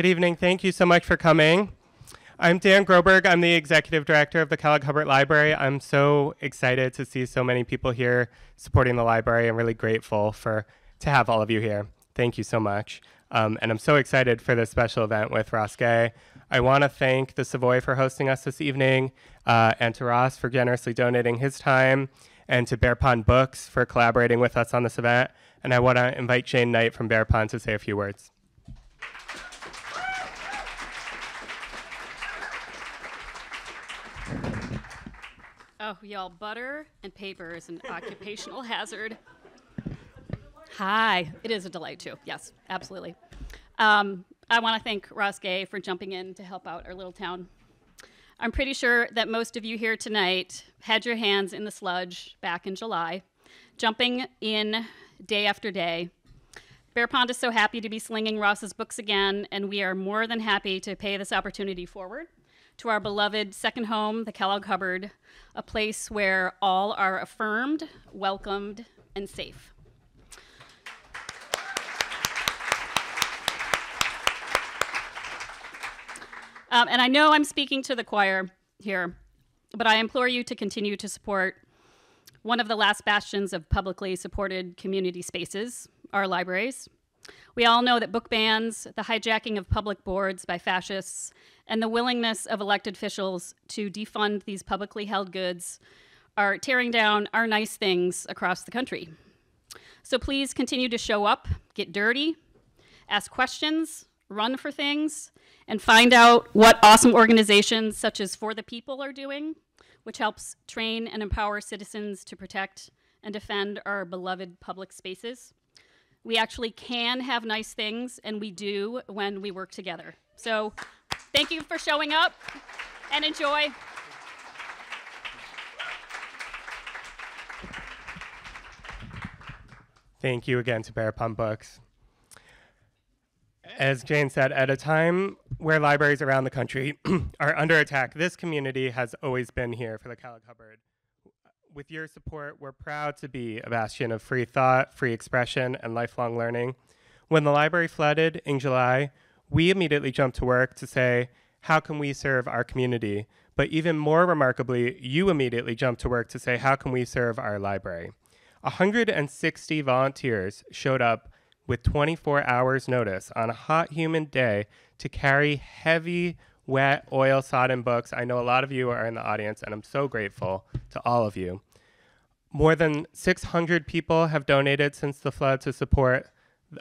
Good evening. Thank you so much for coming. I'm Dan Groberg. I'm the executive director of the Kellogg Hubbard Library. I'm so excited to see so many people here supporting the library. I'm really grateful for to have all of you here. Thank you so much. Um, and I'm so excited for this special event with Ross Gay. I want to thank the Savoy for hosting us this evening, uh, and to Ross for generously donating his time, and to Bear Pond Books for collaborating with us on this event. And I want to invite Jane Knight from Bear Pond to say a few words. Oh, y'all, butter and paper is an occupational hazard. Hi, it is a delight too. Yes, absolutely. Um, I want to thank Ross Gay for jumping in to help out our little town. I'm pretty sure that most of you here tonight had your hands in the sludge back in July, jumping in day after day. Bear Pond is so happy to be slinging Ross's books again, and we are more than happy to pay this opportunity forward to our beloved second home, the Kellogg Hubbard, a place where all are affirmed, welcomed, and safe. Um, and I know I'm speaking to the choir here, but I implore you to continue to support one of the last bastions of publicly supported community spaces, our libraries. We all know that book bans, the hijacking of public boards by fascists, and the willingness of elected officials to defund these publicly held goods are tearing down our nice things across the country. So please continue to show up, get dirty, ask questions, run for things, and find out what awesome organizations such as For the People are doing, which helps train and empower citizens to protect and defend our beloved public spaces. We actually can have nice things, and we do when we work together. So thank you for showing up and enjoy. Thank you again to Bear Pond Books. As Jane said, at a time where libraries around the country are under attack, this community has always been here for the Kellogg Hubbard. With your support, we're proud to be a bastion of free thought, free expression, and lifelong learning. When the library flooded in July, we immediately jumped to work to say, how can we serve our community? But even more remarkably, you immediately jumped to work to say, how can we serve our library? 160 volunteers showed up with 24 hours notice on a hot, humid day to carry heavy, wet, oil sodden books. I know a lot of you are in the audience, and I'm so grateful to all of you. More than 600 people have donated since the flood to support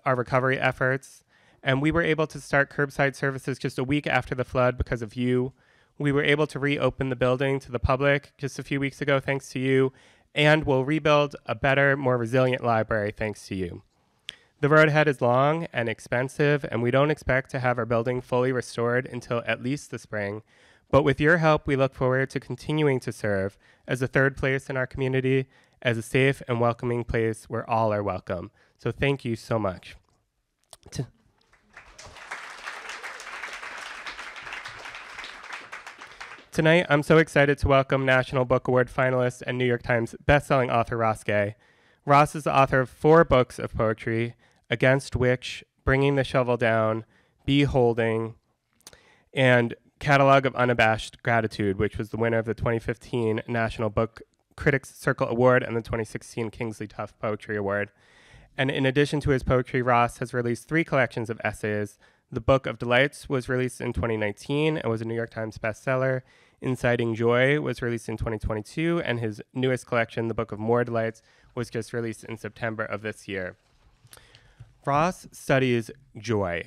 our recovery efforts. And we were able to start curbside services just a week after the flood because of you. We were able to reopen the building to the public just a few weeks ago, thanks to you. And we'll rebuild a better, more resilient library, thanks to you. The road ahead is long and expensive, and we don't expect to have our building fully restored until at least the spring. But with your help, we look forward to continuing to serve as a third place in our community, as a safe and welcoming place where all are welcome. So thank you so much. Tonight, I'm so excited to welcome National Book Award finalist and New York Times bestselling author Ross Gay. Ross is the author of four books of poetry Against Which, Bringing the Shovel Down, Beholding, and Catalog of Unabashed Gratitude, which was the winner of the 2015 National Book Critics Circle Award and the 2016 Kingsley Tufts Poetry Award. And in addition to his poetry, Ross has released three collections of essays. The Book of Delights was released in 2019 and was a New York Times bestseller. Inciting Joy was released in 2022, and his newest collection, The Book of More Delights, was just released in September of this year. Ross studies joy.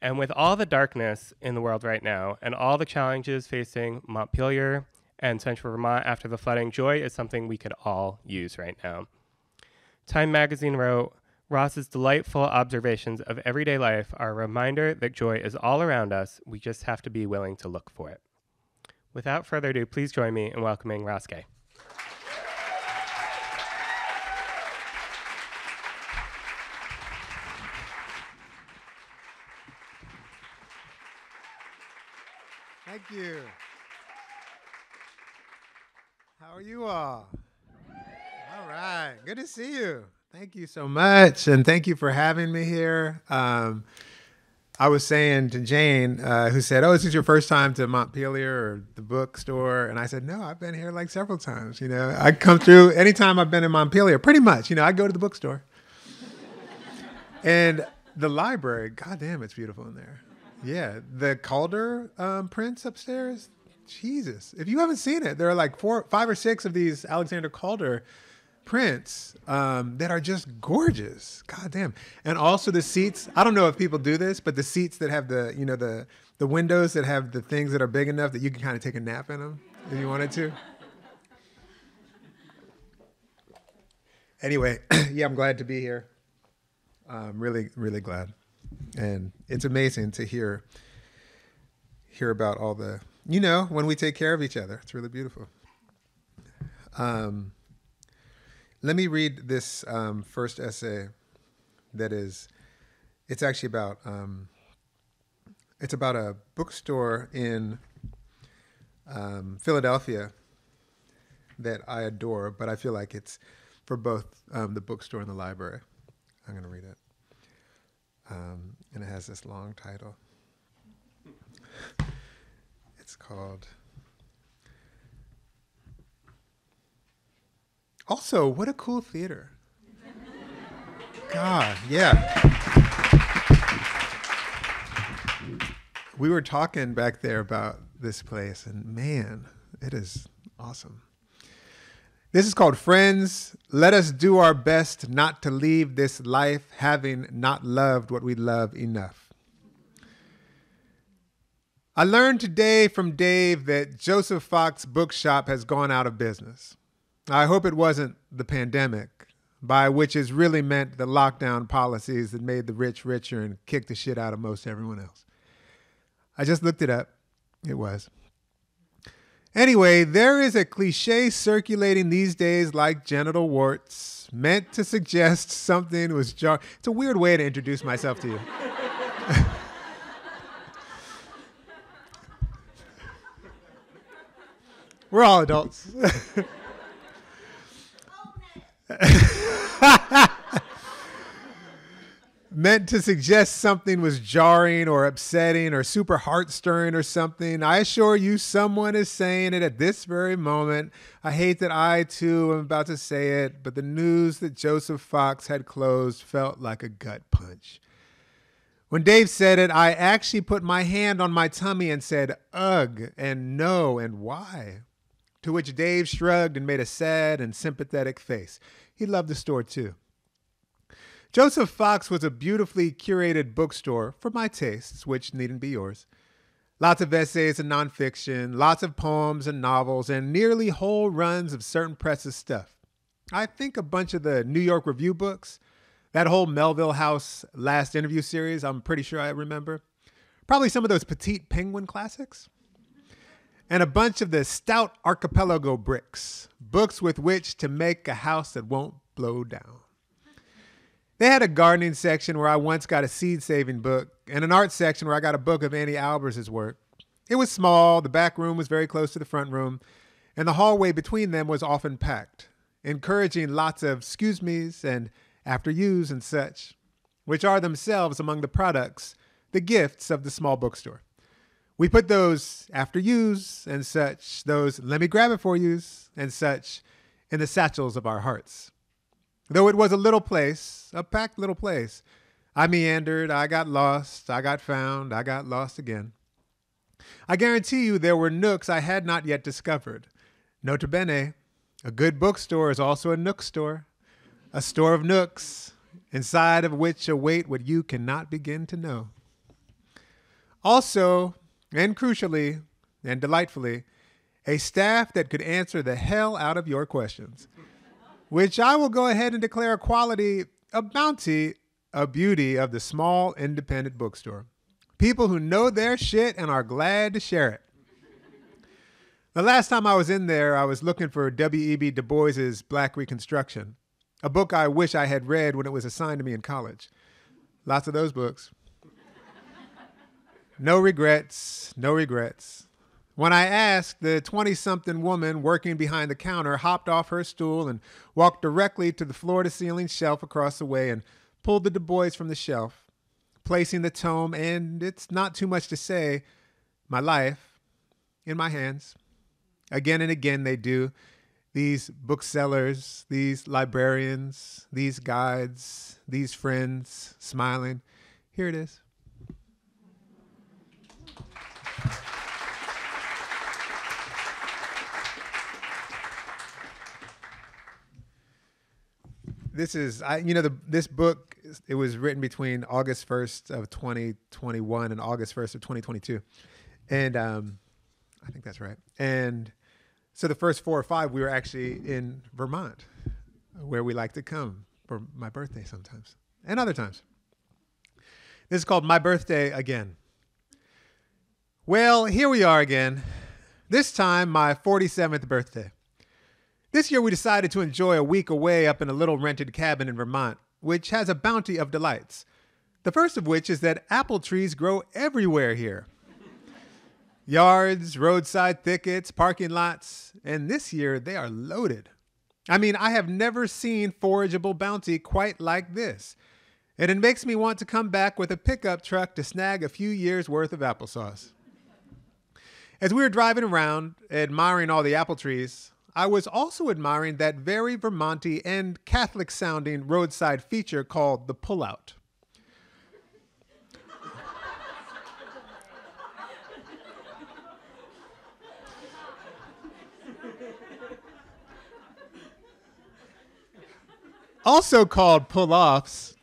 And with all the darkness in the world right now and all the challenges facing Montpelier and central Vermont after the flooding, joy is something we could all use right now. Time magazine wrote Ross's delightful observations of everyday life are a reminder that joy is all around us. We just have to be willing to look for it. Without further ado, please join me in welcoming Gay. Thank you. How are you all? All right. Good to see you. Thank you so much. And thank you for having me here. Um, I was saying to Jane, uh, who said, "Oh, is this your first time to Montpelier or the bookstore?" And I said, "No, I've been here like several times. You know, I come through anytime I've been in Montpelier, pretty much. You know, I go to the bookstore and the library. God damn, it's beautiful in there. Yeah, the Calder um, prints upstairs. Jesus, if you haven't seen it, there are like four, five or six of these Alexander Calder prints um, that are just gorgeous. God damn. And also the seats. I don't know if people do this, but the seats that have the, you know, the the windows that have the things that are big enough that you can kind of take a nap in them if you wanted to. Anyway, yeah, I'm glad to be here. I'm really, really glad, and it's amazing to hear hear about all the, you know, when we take care of each other. It's really beautiful. Um, let me read this um, first essay that is, it's actually about, um, it's about a bookstore in um, Philadelphia that I adore, but I feel like it's for both um, the bookstore and the library. I'm going to read it. Um, and it has this long title. It's called Also, what a cool theater. God, yeah. We were talking back there about this place, and man, it is awesome. This is called Friends. Let us do our best not to leave this life having not loved what we love enough. I learned today from Dave that Joseph Fox Bookshop has gone out of business. I hope it wasn't the pandemic, by which is really meant the lockdown policies that made the rich richer and kicked the shit out of most everyone else. I just looked it up. It was. Anyway, there is a cliche circulating these days like genital warts, meant to suggest something was jar. It's a weird way to introduce myself to you. We're all adults. meant to suggest something was jarring or upsetting or super heart stirring or something. I assure you, someone is saying it at this very moment. I hate that I too am about to say it, but the news that Joseph Fox had closed felt like a gut punch. When Dave said it, I actually put my hand on my tummy and said, ugh, and no, and why? To which Dave shrugged and made a sad and sympathetic face. He loved the store too. Joseph Fox was a beautifully curated bookstore for my tastes, which needn't be yours. Lots of essays and nonfiction, lots of poems and novels, and nearly whole runs of certain presses stuff. I think a bunch of the New York Review books, that whole Melville House last interview series, I'm pretty sure I remember. Probably some of those Petite Penguin classics. And a bunch of the Stout Archipelago bricks, books with which to make a house that won't blow down. They had a gardening section where I once got a seed saving book, and an art section where I got a book of Anni Albers' work. It was small, the back room was very close to the front room, and the hallway between them was often packed, encouraging lots of excuse me's and after yous and such, which are themselves among the products, the gifts of the small bookstore. We put those after yous and such, those let me grab it for yous and such, in the satchels of our hearts. Though it was a little place, a packed little place, I meandered, I got lost, I got found, I got lost again. I guarantee you there were nooks I had not yet discovered. Nota bene, a good bookstore is also a nook store, a store of nooks, inside of which await what you cannot begin to know. Also, and crucially and delightfully, a staff that could answer the hell out of your questions, which I will go ahead and declare a quality, a bounty, a beauty of the small independent bookstore. People who know their shit and are glad to share it. The last time I was in there, I was looking for W.E.B. Du Bois's Black Reconstruction, a book I wish I had read when it was assigned to me in college. Lots of those books. No regrets, no regrets. When I asked, the 20 something woman working behind the counter hopped off her stool and walked directly to the floor to ceiling shelf across the way and pulled the Du Bois from the shelf, placing the tome, and it's not too much to say, my life in my hands. Again and again, they do. These booksellers, these librarians, these guides, these friends smiling. Here it is. This is I you know the this book it was written between August 1st of 2021 and August 1st of 2022. And um I think that's right. And so the first four or five we were actually in Vermont where we like to come for my birthday sometimes and other times. This is called My Birthday Again. Well, here we are again. This time my 47th birthday. This year, we decided to enjoy a week away up in a little rented cabin in Vermont, which has a bounty of delights. The first of which is that apple trees grow everywhere here yards, roadside thickets, parking lots, and this year they are loaded. I mean, I have never seen forageable bounty quite like this. And it makes me want to come back with a pickup truck to snag a few years' worth of applesauce. As we were driving around, admiring all the apple trees, I was also admiring that very Vermonty and Catholic sounding roadside feature called the pullout. also called pull offs,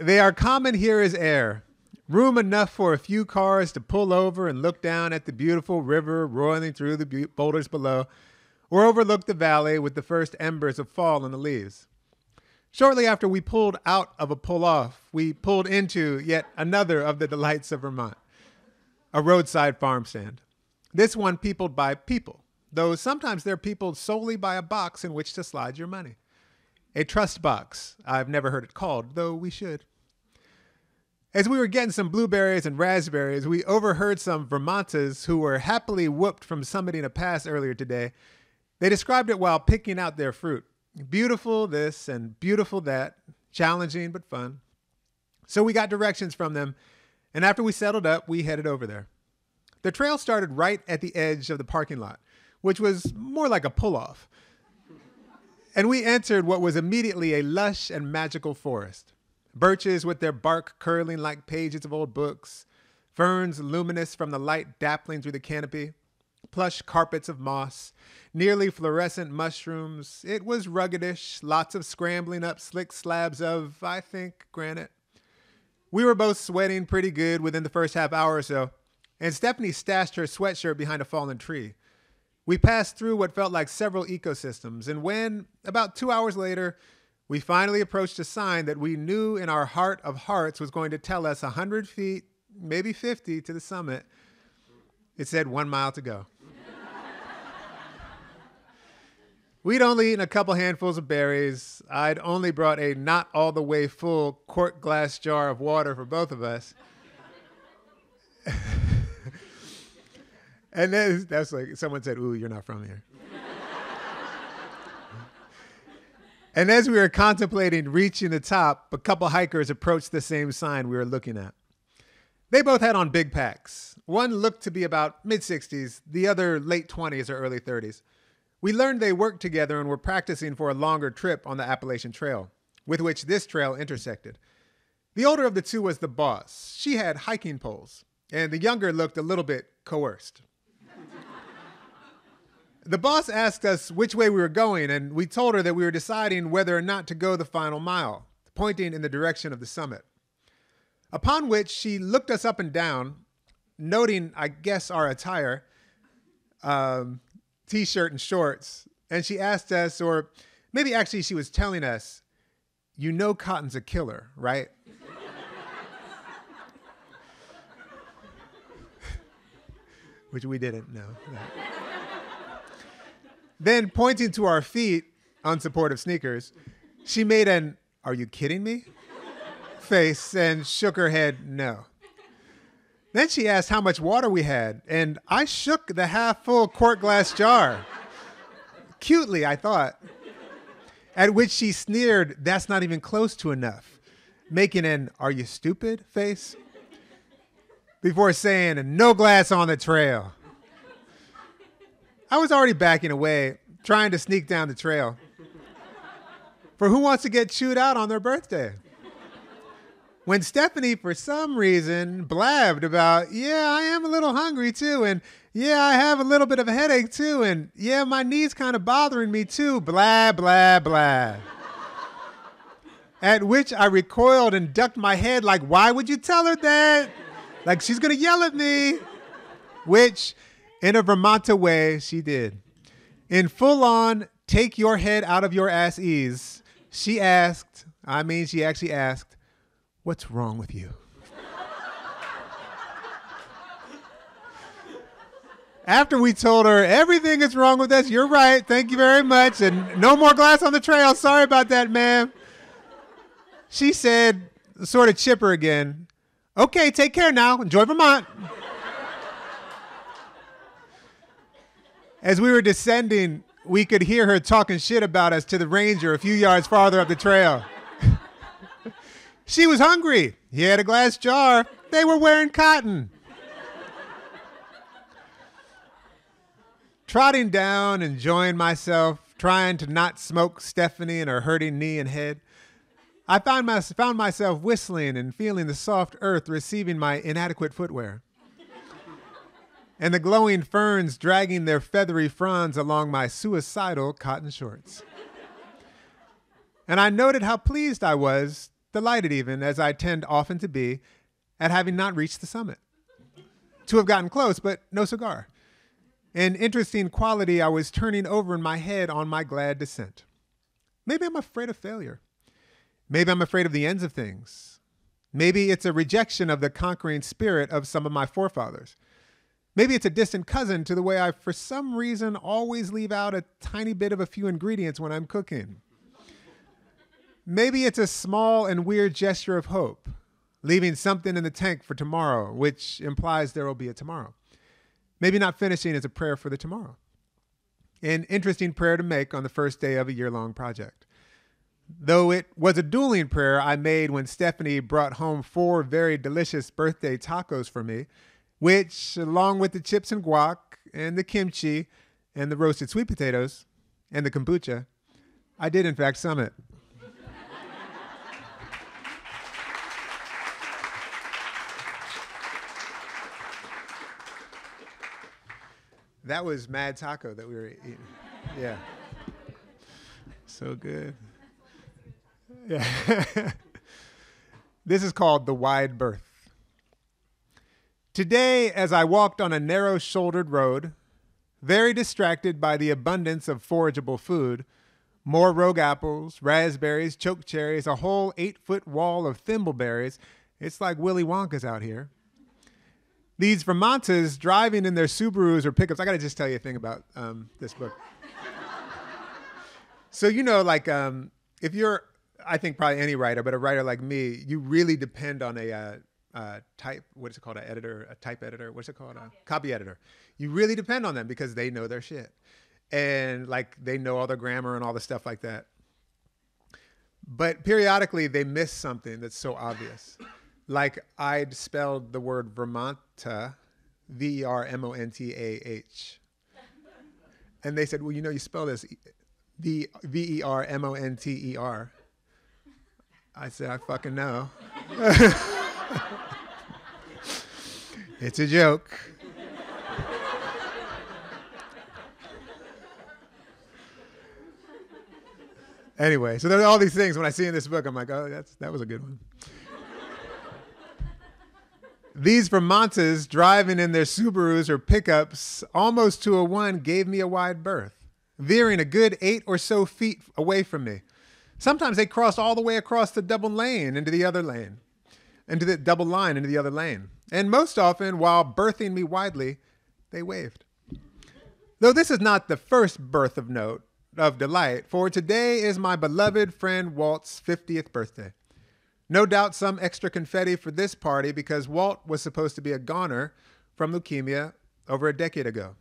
they are common here as air room enough for a few cars to pull over and look down at the beautiful river roiling through the boulders below, or overlook the valley with the first embers of fall in the leaves. Shortly after we pulled out of a pull off, we pulled into yet another of the delights of Vermont a roadside farm stand. This one peopled by people, though sometimes they're peopled solely by a box in which to slide your money. A trust box. I've never heard it called, though we should. As we were getting some blueberries and raspberries, we overheard some Vermonters who were happily whooped from summiting a pass earlier today. They described it while picking out their fruit. Beautiful this and beautiful that, challenging but fun. So we got directions from them, and after we settled up, we headed over there. The trail started right at the edge of the parking lot, which was more like a pull off. And we entered what was immediately a lush and magical forest birches with their bark curling like pages of old books, ferns luminous from the light dappling through the canopy, plush carpets of moss, nearly fluorescent mushrooms. It was ruggedish, lots of scrambling up slick slabs of, I think, granite. We were both sweating pretty good within the first half hour or so, and Stephanie stashed her sweatshirt behind a fallen tree. We passed through what felt like several ecosystems, and when, about two hours later, we finally approached a sign that we knew in our heart of hearts was going to tell us 100 feet, maybe 50 to the summit. It said one mile to go. We'd only eaten a couple handfuls of berries. I'd only brought a not all the way full quart glass jar of water for both of us. and then that's like someone said, Ooh, you're not from here. And as we were contemplating reaching the top, a couple hikers approached the same sign we were looking at. They both had on big packs. One looked to be about mid 60s, the other late 20s or early 30s. We learned they worked together and were practicing for a longer trip on the Appalachian Trail, with which this trail intersected. The older of the two was the boss. She had hiking poles, and the younger looked a little bit coerced the boss asked us which way we were going, and we told her that we were deciding whether or not to go the final mile, pointing in the direction of the summit. Upon which she looked us up and down, noting, I guess, our attire um, t shirt and shorts, and she asked us, or maybe actually she was telling us, You know, cotton's a killer, right? Which we didn't know. Then, pointing to our feet, unsupportive sneakers, she made an, Are you kidding me? face and shook her head no. Then she asked how much water we had, and I shook the half full quart glass jar. Cutely, I thought. At which she sneered, That's not even close to enough. making an are you stupid face before saying no glass on the trail. I was already backing away, trying to sneak down the trail. For who wants to get chewed out on their birthday? When Stephanie, for some reason, blabbed about, yeah, I am a little hungry too, and yeah, I have a little bit of a headache too, and yeah, my knee's kind of bothering me too, blah, blah, blah. At which I recoiled and ducked my head, like, why would you tell her that? Like, she's gonna yell at me. Which, in a Vermonter way, she did. In full on, take your head out of your ass ease, she asked, I mean, she actually asked, What's wrong with you? After we told her everything is wrong with us, you're right, thank you very much, and no more glass on the trail. Sorry about that, ma'am. She said, sort of chipper again, Okay, take care now. Enjoy Vermont. As we were descending, we could hear her talking shit about us to the ranger a few yards farther up the trail. she was hungry. He had a glass jar. They were wearing cotton. Trotting down, enjoying myself, trying to not smoke Stephanie and her hurting knee and head. I found, my, found myself whistling and feeling the soft earth receiving my inadequate footwear, and the glowing ferns dragging their feathery fronds along my suicidal cotton shorts. And I noted how pleased I was, delighted even, as I tend often to be, at having not reached the summit. To have gotten close, but no cigar. An interesting quality I was turning over in my head on my glad descent. Maybe I'm afraid of failure. Maybe I'm afraid of the ends of things. Maybe it's a rejection of the conquering spirit of some of my forefathers. Maybe it's a distant cousin to the way I, for some reason, always leave out a tiny bit of a few ingredients when I'm cooking. Maybe it's a small and weird gesture of hope, leaving something in the tank for tomorrow, which implies there will be a tomorrow. Maybe not finishing is a prayer for the tomorrow. An interesting prayer to make on the first day of a year long project though it was a dueling prayer I made when Stephanie brought home four very delicious birthday tacos for me, which, along with the chips and guac and the kimchi and the roasted sweet potatoes and the kombucha, I did in fact summit. that was Mad Taco that we were eating. Yeah. So good. Yeah. this is called The Wide Berth. Today, as I walked on a narrow shouldered road, very distracted by the abundance of forageable food, more rogue apples, raspberries, choke cherries, a whole eight foot wall of thimbleberries. It's like Willy Wonka's out here. These Vermonters driving in their Subarus or pickups. I got to just tell you a thing about um, this book. so, you know, like um, if you're I think probably any writer, but a writer like me, you really depend on a uh, uh, type. What is it called? An editor, a type editor. What's it called? A copy editor. You really depend on them because they know their shit, and like they know all the grammar and all the stuff like that. But periodically, they miss something that's so obvious. Like I'd spelled the word Vermonta, V E R M O N T A H, and they said, "Well, you know, you spell this V V E R M O N T E R." I said, I fucking know. it's a joke. anyway, so there are all these things when I see in this book, I'm like, oh, that's, that was a good one. These Vermonters driving in their Subarus or pickups almost to a one gave me a wide berth, veering a good eight or so feet away from me. Sometimes they crossed all the way across the double lane into the other lane, into the double line into the other lane. And most often, while berthing me widely, they waved. Though this is not the first birth of note, of delight, for today is my beloved friend Walt's 50th birthday. No doubt some extra confetti for this party because Walt was supposed to be a goner from leukemia over a decade ago.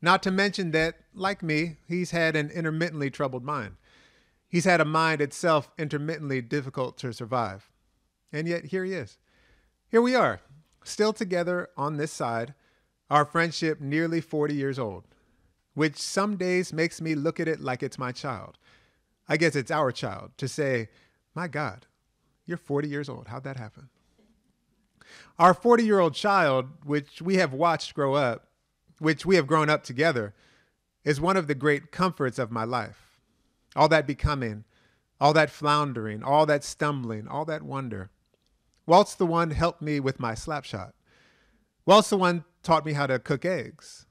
Not to mention that, like me, he's had an intermittently troubled mind. He's had a mind itself intermittently difficult to survive. And yet, here he is. Here we are, still together on this side, our friendship nearly 40 years old, which some days makes me look at it like it's my child. I guess it's our child to say, My God, you're 40 years old. How'd that happen? Our 40 year old child, which we have watched grow up, which we have grown up together, is one of the great comforts of my life. All that becoming, all that floundering, all that stumbling, all that wonder. Walt's the one helped me with my slapshot. Walt's the one taught me how to cook eggs.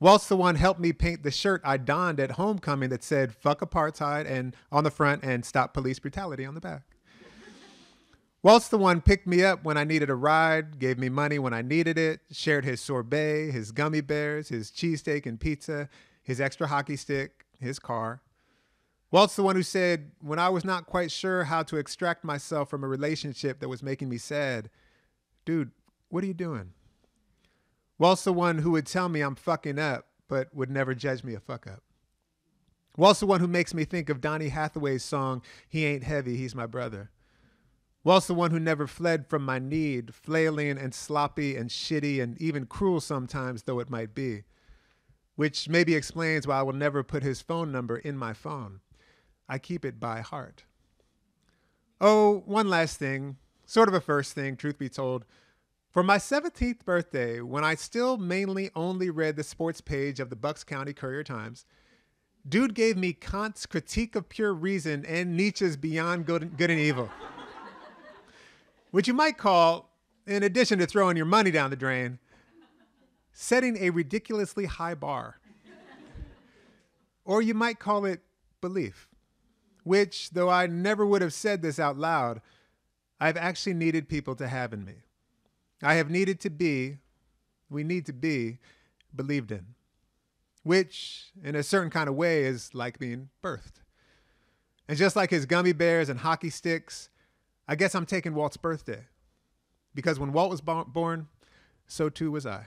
Walt's the one helped me paint the shirt I donned at homecoming that said fuck apartheid and on the front and stop police brutality on the back. Walt's the one picked me up when I needed a ride, gave me money when I needed it, shared his sorbet, his gummy bears, his cheesesteak and pizza, his extra hockey stick, his car. Walt's the one who said, when I was not quite sure how to extract myself from a relationship that was making me sad, dude, what are you doing? Walt's the one who would tell me I'm fucking up, but would never judge me a fuck up. Walt's the one who makes me think of Donny Hathaway's song, He Ain't Heavy, He's My Brother. Walt's the one who never fled from my need, flailing and sloppy and shitty and even cruel sometimes, though it might be. Which maybe explains why I will never put his phone number in my phone. I keep it by heart. Oh, one last thing, sort of a first thing, truth be told. For my 17th birthday, when I still mainly only read the sports page of the Bucks County Courier Times, dude gave me Kant's Critique of Pure Reason and Nietzsche's Beyond Good, and Evil which you might call, in addition to throwing your money down the drain, setting a ridiculously high bar. or you might call it belief, which, though I never would have said this out loud, I've actually needed people to have in me. I have needed to be, we need to be, believed in, which, in a certain kind of way, is like being birthed. And just like his gummy bears and hockey sticks, I guess I'm taking Walt's birthday because when Walt was born, so too was I.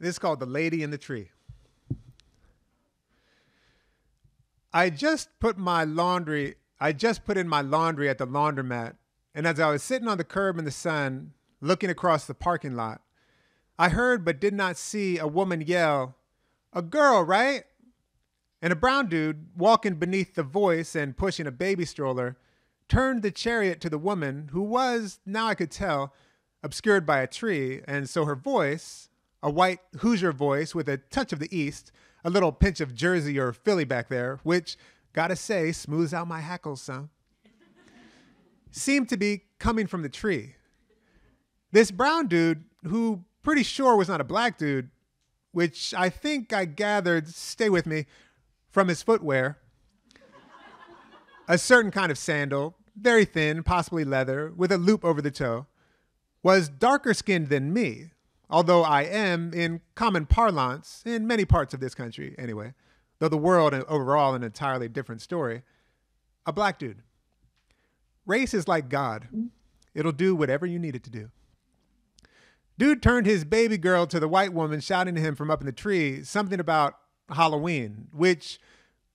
This is called The Lady in the Tree. I just put my laundry, I just put in my laundry at the laundromat, and as I was sitting on the curb in the sun, looking across the parking lot, I heard but did not see a woman yell, A girl, right? And a brown dude, walking beneath the voice and pushing a baby stroller, turned the chariot to the woman, who was, now I could tell, obscured by a tree, and so her voice, a white Hoosier voice with a touch of the East, a little pinch of Jersey or Philly back there, which, gotta say, smooths out my hackles some, seemed to be coming from the tree. This brown dude, who pretty sure was not a black dude, which I think I gathered, stay with me, from his footwear. a certain kind of sandal, very thin, possibly leather, with a loop over the toe, was darker skinned than me, although I am, in common parlance, in many parts of this country anyway, though the world overall an entirely different story, a black dude. Race is like God. It'll do whatever you need it to do. Dude turned his baby girl to the white woman, shouting to him from up in the tree something about Halloween, which,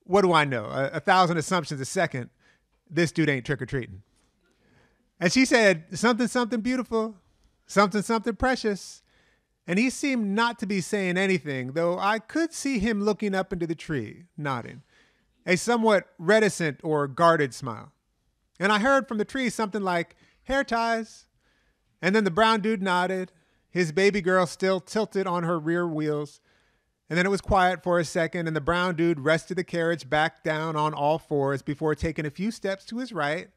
what do I know? A, a thousand assumptions a second. This dude ain't trick or treating. And she said, something, something beautiful, something, something precious. And he seemed not to be saying anything, though I could see him looking up into the tree, nodding, a somewhat reticent or guarded smile. And I heard from the tree something like, hair ties. And then the brown dude nodded, his baby girl still tilted on her rear wheels. And then it was quiet for a second, and the brown dude rested the carriage back down on all fours before taking a few steps to his right,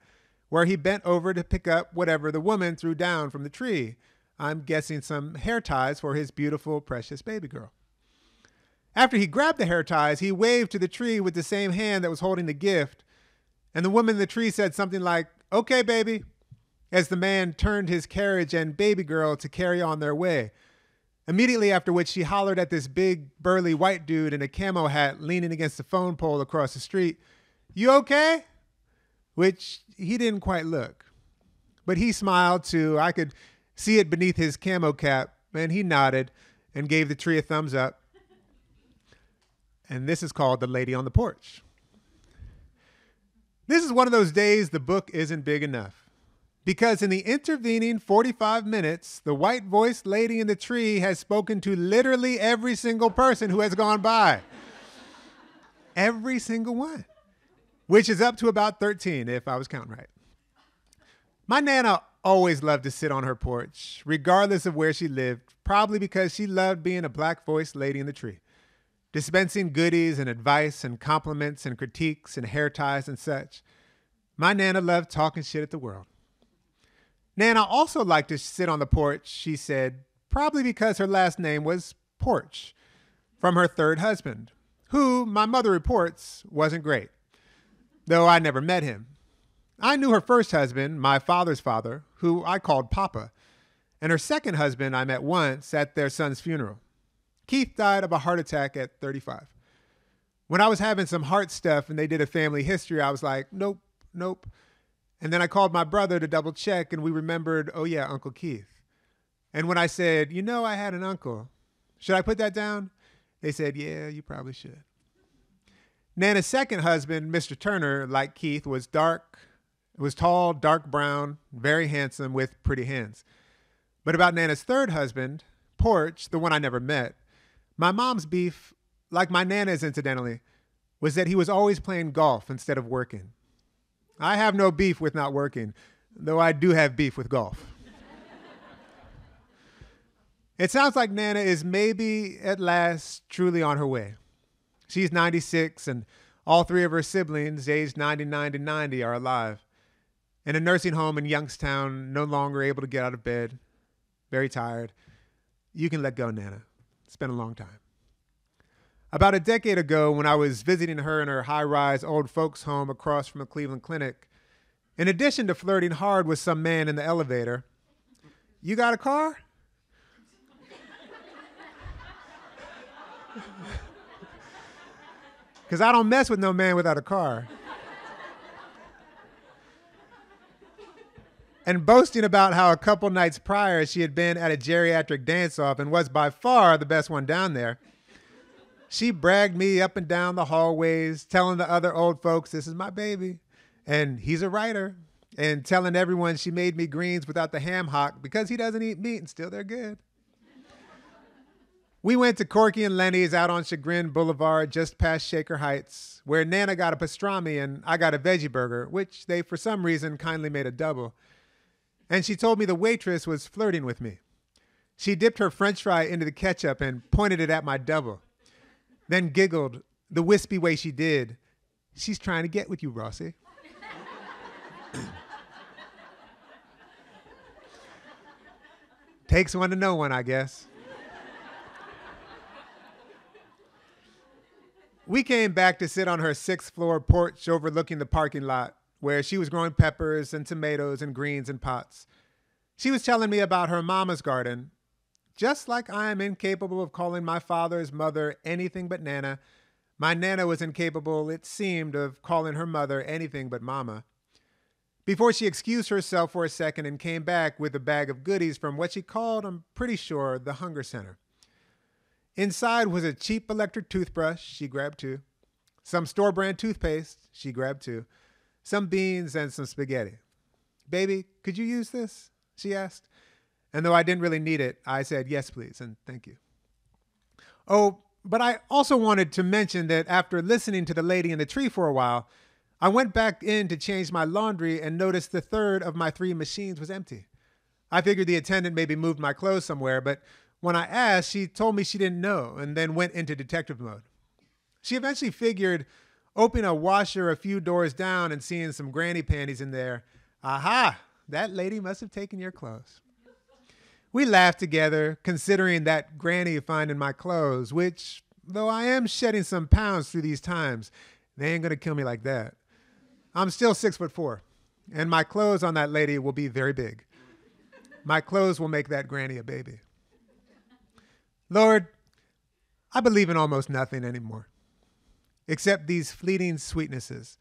where he bent over to pick up whatever the woman threw down from the tree. I'm guessing some hair ties for his beautiful, precious baby girl. After he grabbed the hair ties, he waved to the tree with the same hand that was holding the gift. And the woman in the tree said something like, Okay, baby, as the man turned his carriage and baby girl to carry on their way. Immediately after which, she hollered at this big, burly white dude in a camo hat leaning against a phone pole across the street, You okay? Which he didn't quite look. But he smiled too. I could see it beneath his camo cap, and he nodded and gave the tree a thumbs up. And this is called The Lady on the Porch. This is one of those days the book isn't big enough. Because in the intervening 45 minutes, the white voiced lady in the tree has spoken to literally every single person who has gone by. every single one, which is up to about 13 if I was counting right. My Nana always loved to sit on her porch, regardless of where she lived, probably because she loved being a black voiced lady in the tree dispensing goodies and advice and compliments and critiques and hair ties and such. My Nana loved talking shit at the world. Nana also liked to sit on the porch, she said, probably because her last name was Porch, from her third husband, who, my mother reports, wasn't great, though I never met him. I knew her first husband, my father's father, who I called Papa, and her second husband I met once at their son's funeral. Keith died of a heart attack at 35. When I was having some heart stuff and they did a family history, I was like, nope, nope. And then I called my brother to double check and we remembered, oh yeah, Uncle Keith. And when I said, you know, I had an uncle, should I put that down? They said, yeah, you probably should. Nana's second husband, Mr. Turner, like Keith, was dark, was tall, dark brown, very handsome, with pretty hands. But about Nana's third husband, Porch, the one I never met, my mom's beef, like my nana's incidentally, was that he was always playing golf instead of working. I have no beef with not working, though I do have beef with golf. it sounds like Nana is maybe at last truly on her way. She's 96, and all three of her siblings, aged 99 to 90, are alive. In a nursing home in Youngstown, no longer able to get out of bed, very tired. You can let go, Nana. It's been a long time. About a decade ago, when I was visiting her in her high rise old folks' home across from a Cleveland clinic, in addition to flirting hard with some man in the elevator, you got a car? Because I don't mess with no man without a car. And boasting about how a couple nights prior she had been at a geriatric dance off and was by far the best one down there. She bragged me up and down the hallways, telling the other old folks, This is my baby. And he's a writer. And telling everyone she made me greens without the ham hock because he doesn't eat meat and still they're good. We went to Corky and Lenny's out on Chagrin Boulevard just past Shaker Heights, where Nana got a pastrami and I got a veggie burger, which they for some reason kindly made a double and she told me the waitress was flirting with me. She dipped her french fry into the ketchup and pointed it at my double, then giggled the wispy way she did. She's trying to get with you, Rossi. Takes one to know one, I guess. we came back to sit on her sixth floor porch overlooking the parking lot where she was growing peppers and tomatoes and greens in pots. She was telling me about her mama's garden. Just like I am incapable of calling my father's mother anything but Nana, my Nana was incapable, it seemed, of calling her mother anything but Mama. Before she excused herself for a second and came back with a bag of goodies from what she called, I'm pretty sure, the Hunger Center. Inside was a cheap electric toothbrush, she grabbed two. Some store brand toothpaste, she grabbed two some beans, and some spaghetti. Baby, could you use this? She asked. And though I didn't really need it, I said, Yes, please, and thank you. Oh, but I also wanted to mention that after listening to the lady in the tree for a while, I went back in to change my laundry and noticed the third of my three machines was empty. I figured the attendant maybe moved my clothes somewhere, but when I asked, she told me she didn't know and then went into detective mode. She eventually figured opening a washer a few doors down and seeing some granny panties in there. Aha, that lady must have taken your clothes. We laughed together, considering that granny finding my clothes, which, though I am shedding some pounds through these times, they ain't gonna kill me like that. I'm still six foot four, and my clothes on that lady will be very big. My clothes will make that granny a baby. Lord, I believe in almost nothing anymore except these fleeting sweetnesses,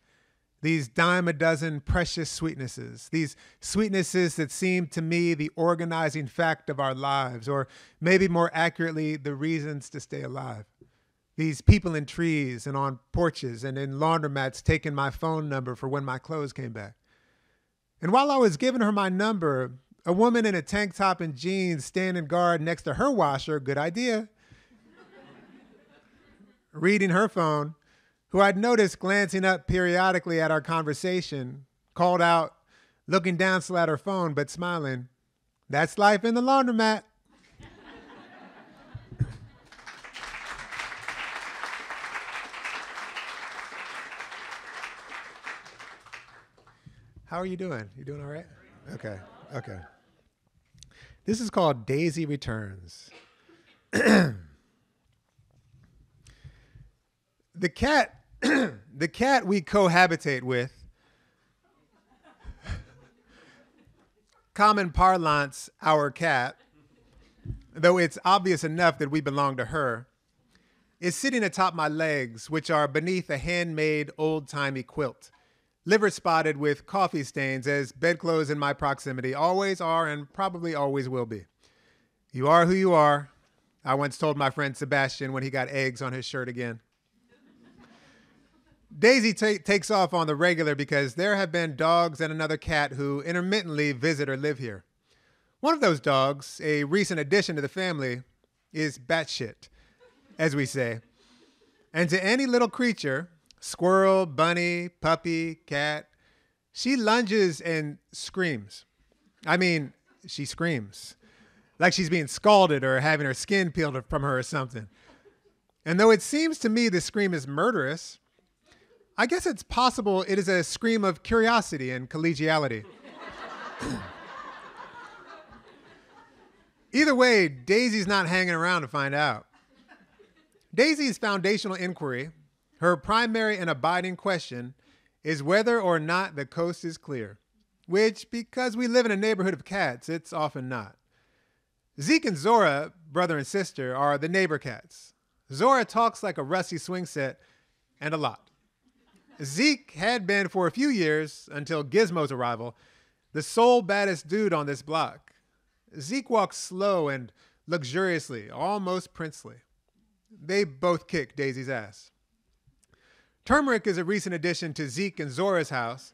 these dime a dozen precious sweetnesses, these sweetnesses that seem to me the organizing fact of our lives, or maybe more accurately, the reasons to stay alive. These people in trees and on porches and in laundromats taking my phone number for when my clothes came back. And while I was giving her my number, a woman in a tank top and jeans standing guard next to her washer, good idea, reading her phone, who I'd noticed glancing up periodically at our conversation, called out, looking down still at her phone but smiling, That's life in the laundromat. How are you doing? You doing all right? Okay, okay. This is called Daisy Returns. the cat the cat we cohabitate with common parlance our cat though it's obvious enough that we belong to her is sitting atop my legs which are beneath a handmade old-timey quilt liver spotted with coffee stains as bedclothes in my proximity always are and probably always will be. You are who you are. I once told my friend sebastian when he got eggs on his shirt again Daisy t- takes off on the regular because there have been dogs and another cat who intermittently visit or live here. One of those dogs, a recent addition to the family, is batshit, as we say. And to any little creature, squirrel, bunny, puppy, cat, she lunges and screams. I mean, she screams like she's being scalded or having her skin peeled from her or something. And though it seems to me the scream is murderous, I guess it's possible it is a scream of curiosity and collegiality. Either way, Daisy's not hanging around to find out. Daisy's foundational inquiry, her primary and abiding question, is whether or not the coast is clear, which, because we live in a neighborhood of cats, it's often not. Zeke and Zora, brother and sister, are the neighbor cats. Zora talks like a rusty swing set and a lot. Zeke had been for a few years until Gizmo's arrival the sole baddest dude on this block. Zeke walks slow and luxuriously, almost princely. They both kick Daisy's ass. Turmeric is a recent addition to Zeke and Zora's house,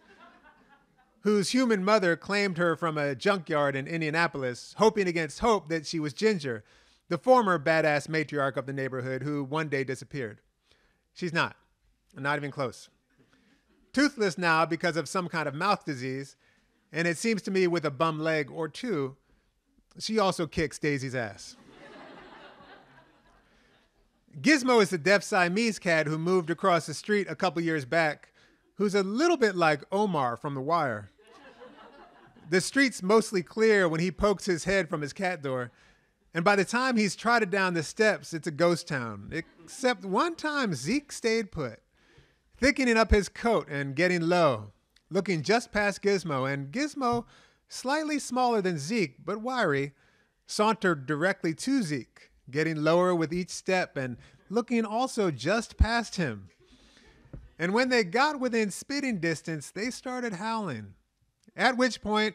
whose human mother claimed her from a junkyard in Indianapolis, hoping against hope that she was Ginger, the former badass matriarch of the neighborhood who one day disappeared. She's not, not even close toothless now because of some kind of mouth disease, and it seems to me with a bum leg or two, she also kicks Daisy's ass. Gizmo is the deaf Siamese cat who moved across the street a couple years back, who's a little bit like Omar from The Wire. The street's mostly clear when he pokes his head from his cat door, and by the time he's trotted down the steps, it's a ghost town. Except one time Zeke stayed put thickening up his coat and getting low, looking just past Gizmo, and Gizmo, slightly smaller than Zeke, but wiry, sauntered directly to Zeke, getting lower with each step and looking also just past him. And when they got within spitting distance, they started howling. At which point,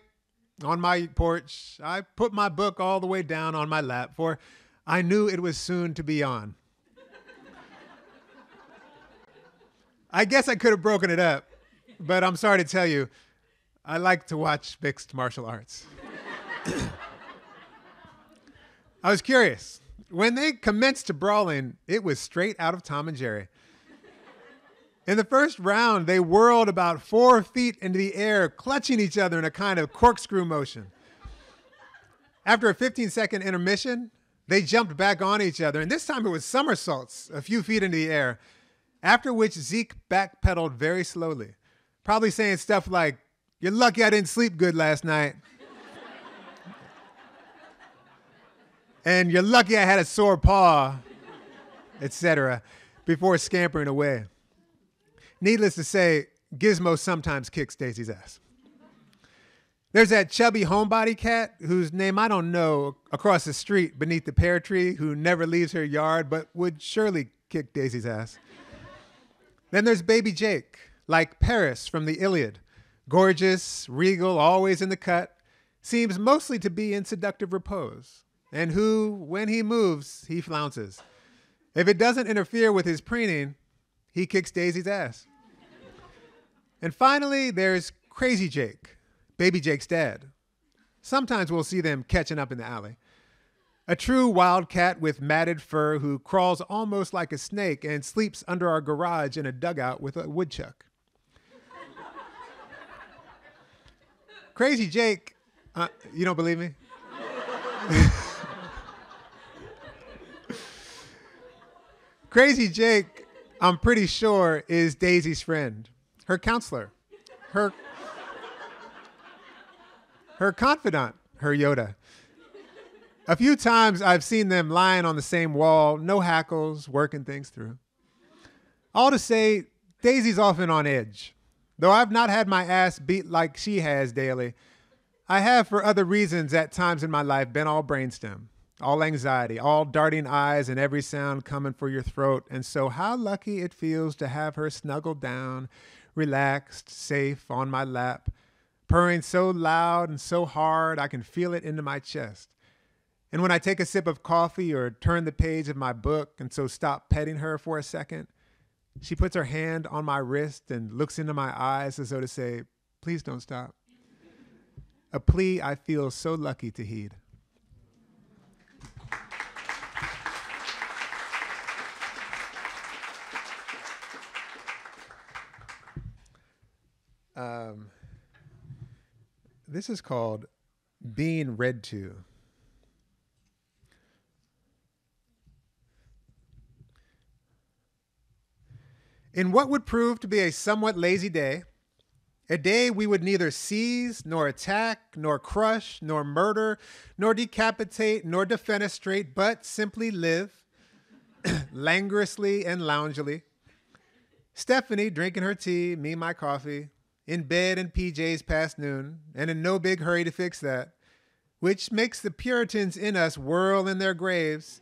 on my porch, I put my book all the way down on my lap, for I knew it was soon to be on. I guess I could have broken it up, but I'm sorry to tell you, I like to watch mixed martial arts. I was curious. When they commenced to brawling, it was straight out of Tom and Jerry. In the first round, they whirled about four feet into the air, clutching each other in a kind of corkscrew motion. After a 15 second intermission, they jumped back on each other, and this time it was somersaults a few feet into the air after which Zeke backpedaled very slowly, probably saying stuff like, You're lucky I didn't sleep good last night. and you're lucky I had a sore paw, etc., before scampering away. Needless to say, Gizmo sometimes kicks Daisy's ass. There's that chubby homebody cat whose name I don't know across the street beneath the pear tree who never leaves her yard but would surely kick Daisy's ass. Then there's baby Jake, like Paris from the Iliad. Gorgeous, regal, always in the cut, seems mostly to be in seductive repose, and who, when he moves, he flounces. If it doesn't interfere with his preening, he kicks Daisy's ass. and finally, there's Crazy Jake, Baby Jake's dad. Sometimes we'll see them catching up in the alley. A true wildcat with matted fur who crawls almost like a snake and sleeps under our garage in a dugout with a woodchuck. Crazy Jake, uh, you don't believe me? Crazy Jake, I'm pretty sure, is Daisy's friend, her counselor, her, her confidant, her Yoda. A few times I've seen them lying on the same wall, no hackles, working things through. All to say, Daisy's often on edge. Though I've not had my ass beat like she has daily, I have, for other reasons, at times in my life, been all brainstem all anxiety, all darting eyes, and every sound coming for your throat. And so, how lucky it feels to have her snuggled down, relaxed, safe on my lap, purring so loud and so hard I can feel it into my chest. And when I take a sip of coffee or turn the page of my book and so stop petting her for a second, she puts her hand on my wrist and looks into my eyes as though to say, Please don't stop. A plea I feel so lucky to heed. Um, this is called Being Read to. In what would prove to be a somewhat lazy day, a day we would neither seize, nor attack, nor crush, nor murder, nor decapitate, nor defenestrate, but simply live languorously and loungily. Stephanie drinking her tea, me my coffee, in bed in PJs past noon, and in no big hurry to fix that, which makes the Puritans in us whirl in their graves,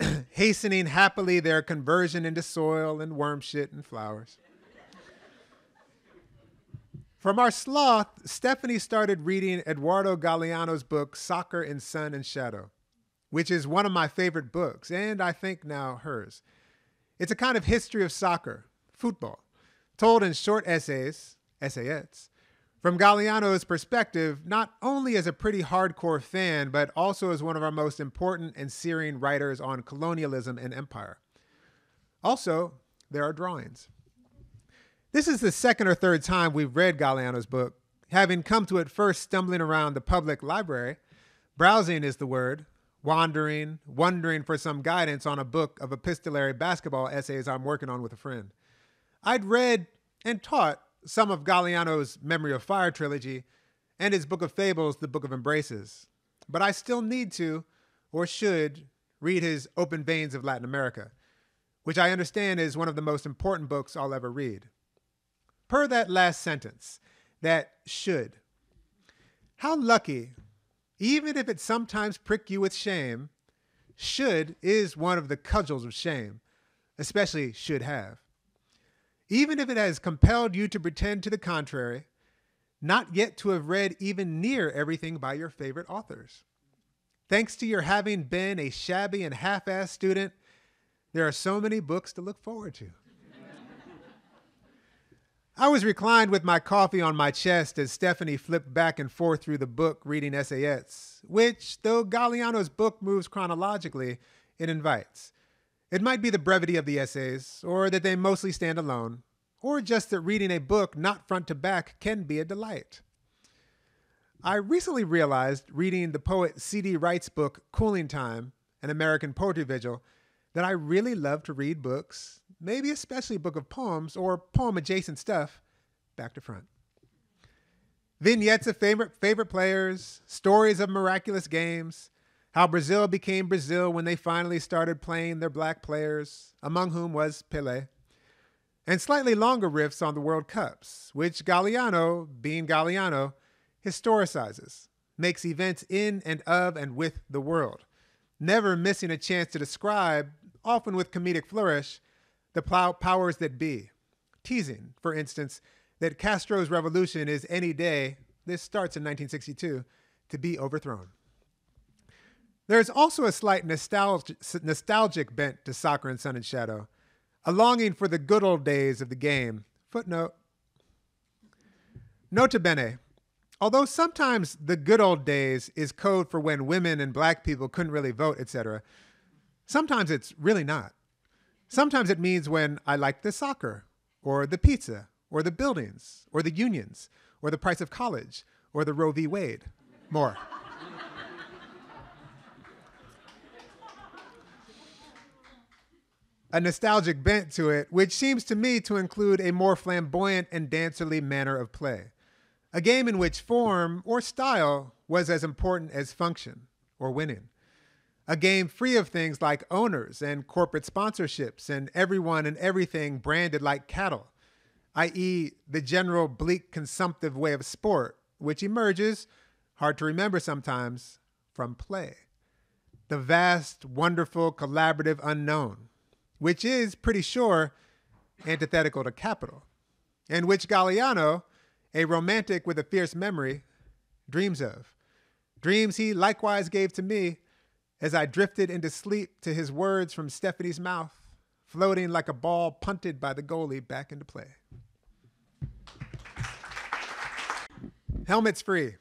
hastening happily their conversion into soil and worm shit and flowers. From our sloth, Stephanie started reading Eduardo Galeano's book, Soccer in Sun and Shadow, which is one of my favorite books, and I think now hers. It's a kind of history of soccer, football, told in short essays, essayettes, from Galeano's perspective, not only as a pretty hardcore fan, but also as one of our most important and searing writers on colonialism and empire. Also, there are drawings. This is the second or third time we've read Galeano's book, having come to it first stumbling around the public library. Browsing is the word, wandering, wondering for some guidance on a book of epistolary basketball essays I'm working on with a friend. I'd read and taught some of Galeano's Memory of Fire trilogy and his Book of Fables, The Book of Embraces, but I still need to, or should, read his Open Veins of Latin America, which I understand is one of the most important books I'll ever read. Per that last sentence, that should. How lucky, even if it sometimes prick you with shame, should is one of the cudgels of shame, especially should have even if it has compelled you to pretend to the contrary, not yet to have read even near everything by your favorite authors. Thanks to your having been a shabby and half assed student, there are so many books to look forward to. I was reclined with my coffee on my chest as Stephanie flipped back and forth through the book reading essayettes, which, though Galeano's book moves chronologically, it invites. It might be the brevity of the essays, or that they mostly stand alone, or just that reading a book not front to back can be a delight. I recently realized, reading the poet C.D. Wright's book, Cooling Time, an American Poetry Vigil, that I really love to read books, maybe especially a book of poems or poem adjacent stuff, back to front. Vignettes of favorite, favorite players, stories of miraculous games, how Brazil became Brazil when they finally started playing their black players, among whom was Pele. And slightly longer riffs on the World Cups, which Galeano, being Galeano, historicizes, makes events in and of and with the world, never missing a chance to describe, often with comedic flourish, the powers that be, teasing, for instance, that Castro's revolution is any day, this starts in 1962, to be overthrown. There is also a slight nostalgic, nostalgic bent to soccer and sun and shadow, a longing for the good old days of the game. Footnote. Nota bene. Although sometimes the good old days is code for when women and black people couldn't really vote, etc., sometimes it's really not. Sometimes it means when I liked the soccer, or the pizza, or the buildings, or the unions, or the price of college, or the Roe v. Wade. More. A nostalgic bent to it, which seems to me to include a more flamboyant and dancerly manner of play. A game in which form or style was as important as function or winning. A game free of things like owners and corporate sponsorships and everyone and everything branded like cattle, i.e., the general bleak consumptive way of sport, which emerges, hard to remember sometimes, from play. The vast, wonderful, collaborative unknown, which is pretty sure antithetical to capital, and which Galeano, a romantic with a fierce memory, dreams of. Dreams he likewise gave to me as I drifted into sleep to his words from Stephanie's mouth, floating like a ball punted by the goalie back into play. Helmets free.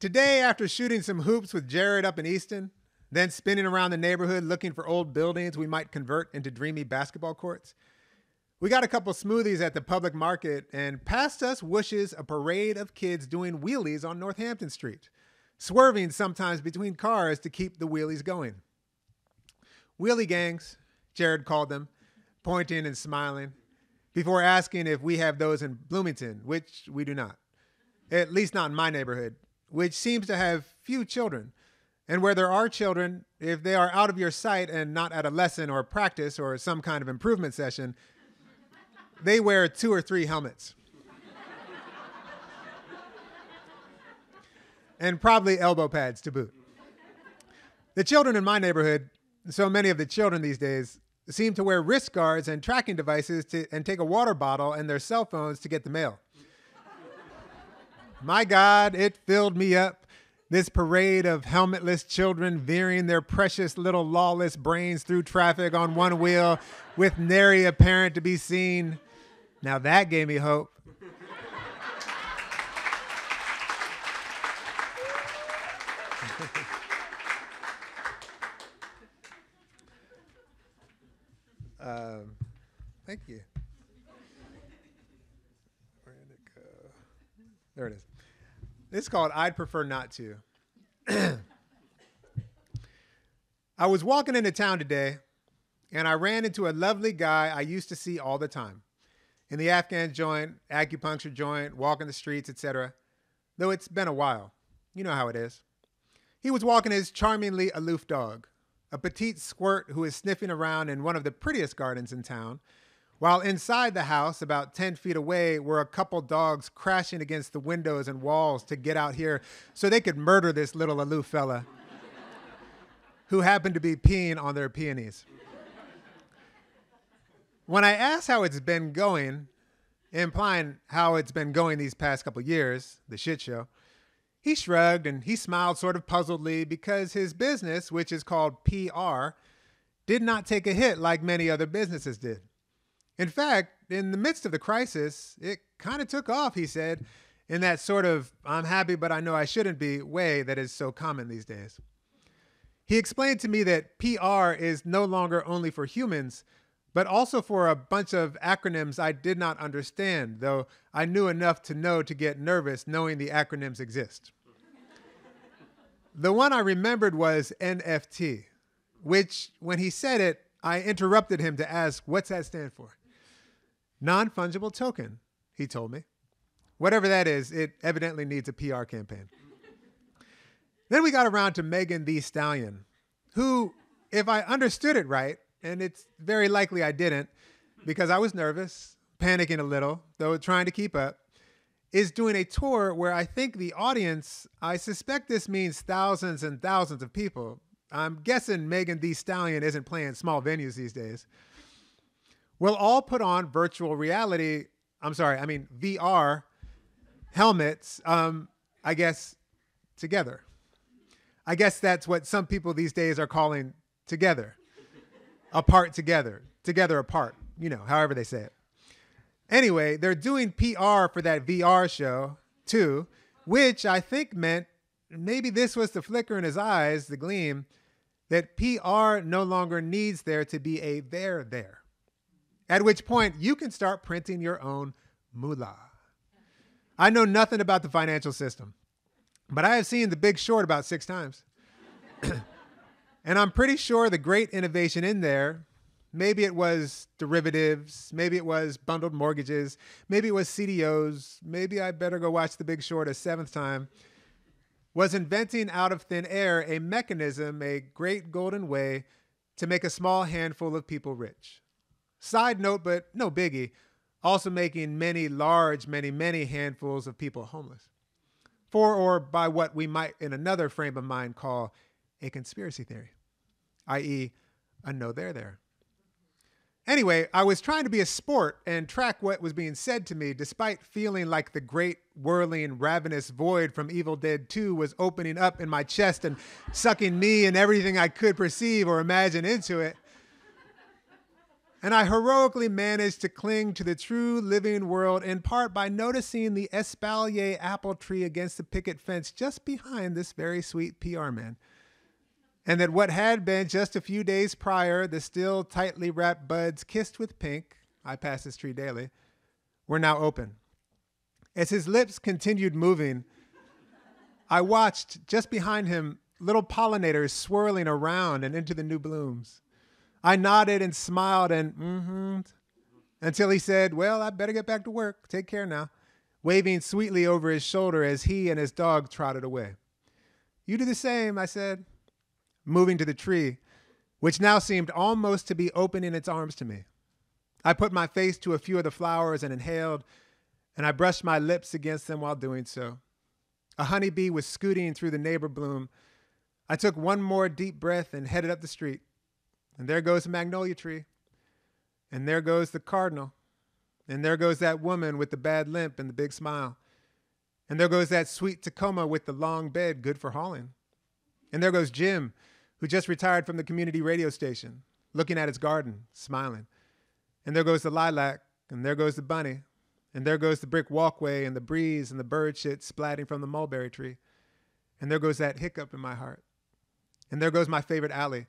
Today, after shooting some hoops with Jared up in Easton, then spinning around the neighborhood looking for old buildings we might convert into dreamy basketball courts. We got a couple smoothies at the public market, and past us whooshes a parade of kids doing wheelies on Northampton Street, swerving sometimes between cars to keep the wheelies going. Wheelie gangs, Jared called them, pointing and smiling, before asking if we have those in Bloomington, which we do not. At least not in my neighborhood, which seems to have few children and where there are children, if they are out of your sight and not at a lesson or practice or some kind of improvement session, they wear two or three helmets. and probably elbow pads to boot. The children in my neighborhood, so many of the children these days, seem to wear wrist guards and tracking devices to, and take a water bottle and their cell phones to get the mail. my God, it filled me up this parade of helmetless children veering their precious little lawless brains through traffic on one wheel with nary a parent to be seen. Now that gave me hope. um, thank you. Where did it go? There it is. It's called I'd Prefer Not to. I was walking into town today and I ran into a lovely guy I used to see all the time in the Afghan joint, acupuncture joint, walking the streets, etc. Though it's been a while. You know how it is. He was walking his charmingly aloof dog, a petite squirt who is sniffing around in one of the prettiest gardens in town while inside the house, about 10 feet away, were a couple dogs crashing against the windows and walls to get out here so they could murder this little aloof fella who happened to be peeing on their peonies. When I asked how it's been going, implying how it's been going these past couple years, the shit show, he shrugged and he smiled sort of puzzledly because his business, which is called PR, did not take a hit like many other businesses did. In fact, in the midst of the crisis, it kind of took off, he said, in that sort of I'm happy but I know I shouldn't be way that is so common these days. He explained to me that PR is no longer only for humans, but also for a bunch of acronyms I did not understand, though I knew enough to know to get nervous knowing the acronyms exist. the one I remembered was NFT, which, when he said it, I interrupted him to ask, What's that stand for? Non fungible token, he told me. Whatever that is, it evidently needs a PR campaign. then we got around to Megan Thee Stallion, who, if I understood it right, and it's very likely I didn't, because I was nervous, panicking a little, though trying to keep up, is doing a tour where I think the audience, I suspect this means thousands and thousands of people. I'm guessing Megan Thee Stallion isn't playing small venues these days will all put on virtual reality. I'm sorry, I mean VR helmets. Um, I guess together. I guess that's what some people these days are calling together, apart together, together apart, you know, however they say it. Anyway, they're doing PR for that VR show too, which I think meant maybe this was the flicker in his eyes, the gleam, that PR no longer needs there to be a there there. At which point you can start printing your own moolah. I know nothing about the financial system, but I have seen The Big Short about six times. and I'm pretty sure the great innovation in there maybe it was derivatives, maybe it was bundled mortgages, maybe it was CDOs, maybe I better go watch The Big Short a seventh time was inventing out of thin air a mechanism, a great golden way to make a small handful of people rich. Side note, but no biggie, also making many large, many, many handfuls of people homeless. For or by what we might, in another frame of mind, call a conspiracy theory, i.e., a no there there. Anyway, I was trying to be a sport and track what was being said to me, despite feeling like the great whirling, ravenous void from Evil Dead 2 was opening up in my chest and sucking me and everything I could perceive or imagine into it. And I heroically managed to cling to the true living world in part by noticing the espalier apple tree against the picket fence just behind this very sweet PR man and that what had been just a few days prior the still tightly wrapped buds kissed with pink, I pass this tree daily, were now open. As his lips continued moving, I watched just behind him little pollinators swirling around and into the new blooms. I nodded and smiled and mm-hmm until he said, Well, I better get back to work. Take care now, waving sweetly over his shoulder as he and his dog trotted away. You do the same, I said moving to the tree, which now seemed almost to be opening its arms to me. I put my face to a few of the flowers and inhaled, and I brushed my lips against them while doing so. A honeybee was scooting through the neighbor bloom. I took one more deep breath and headed up the street. And there goes the magnolia tree. And there goes the cardinal. And there goes that woman with the bad limp and the big smile. And there goes that sweet Tacoma with the long bed, good for hauling. And there goes Jim who just retired from the community radio station, looking at its garden, smiling. And there goes the lilac, and there goes the bunny, and there goes the brick walkway, and the breeze, and the bird shit splatting from the mulberry tree. And there goes that hiccup in my heart. And there goes my favorite alley.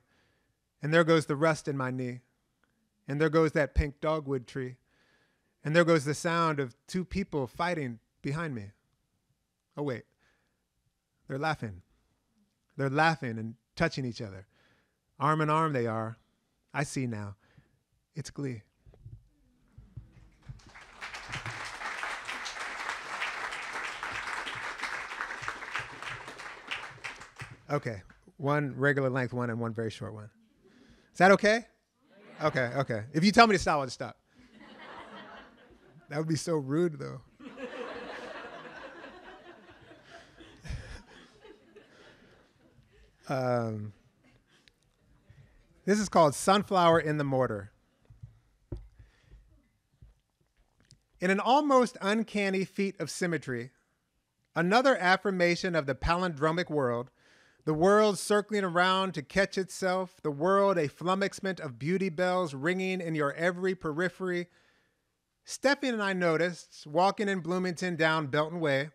And there goes the rust in my knee. And there goes that pink dogwood tree. And there goes the sound of two people fighting behind me. Oh, wait. They're laughing. They're laughing and touching each other. Arm in arm they are. I see now. It's glee. Okay, one regular length one and one very short one. Is that okay? Okay, okay. If you tell me to stop, I'll just stop. that would be so rude, though. Um, this is called Sunflower in the Mortar. In an almost uncanny feat of symmetry, another affirmation of the palindromic world, the world circling around to catch itself, the world a flummoxment of beauty bells ringing in your every periphery. Stephen and I noticed, walking in Bloomington down Belton Way,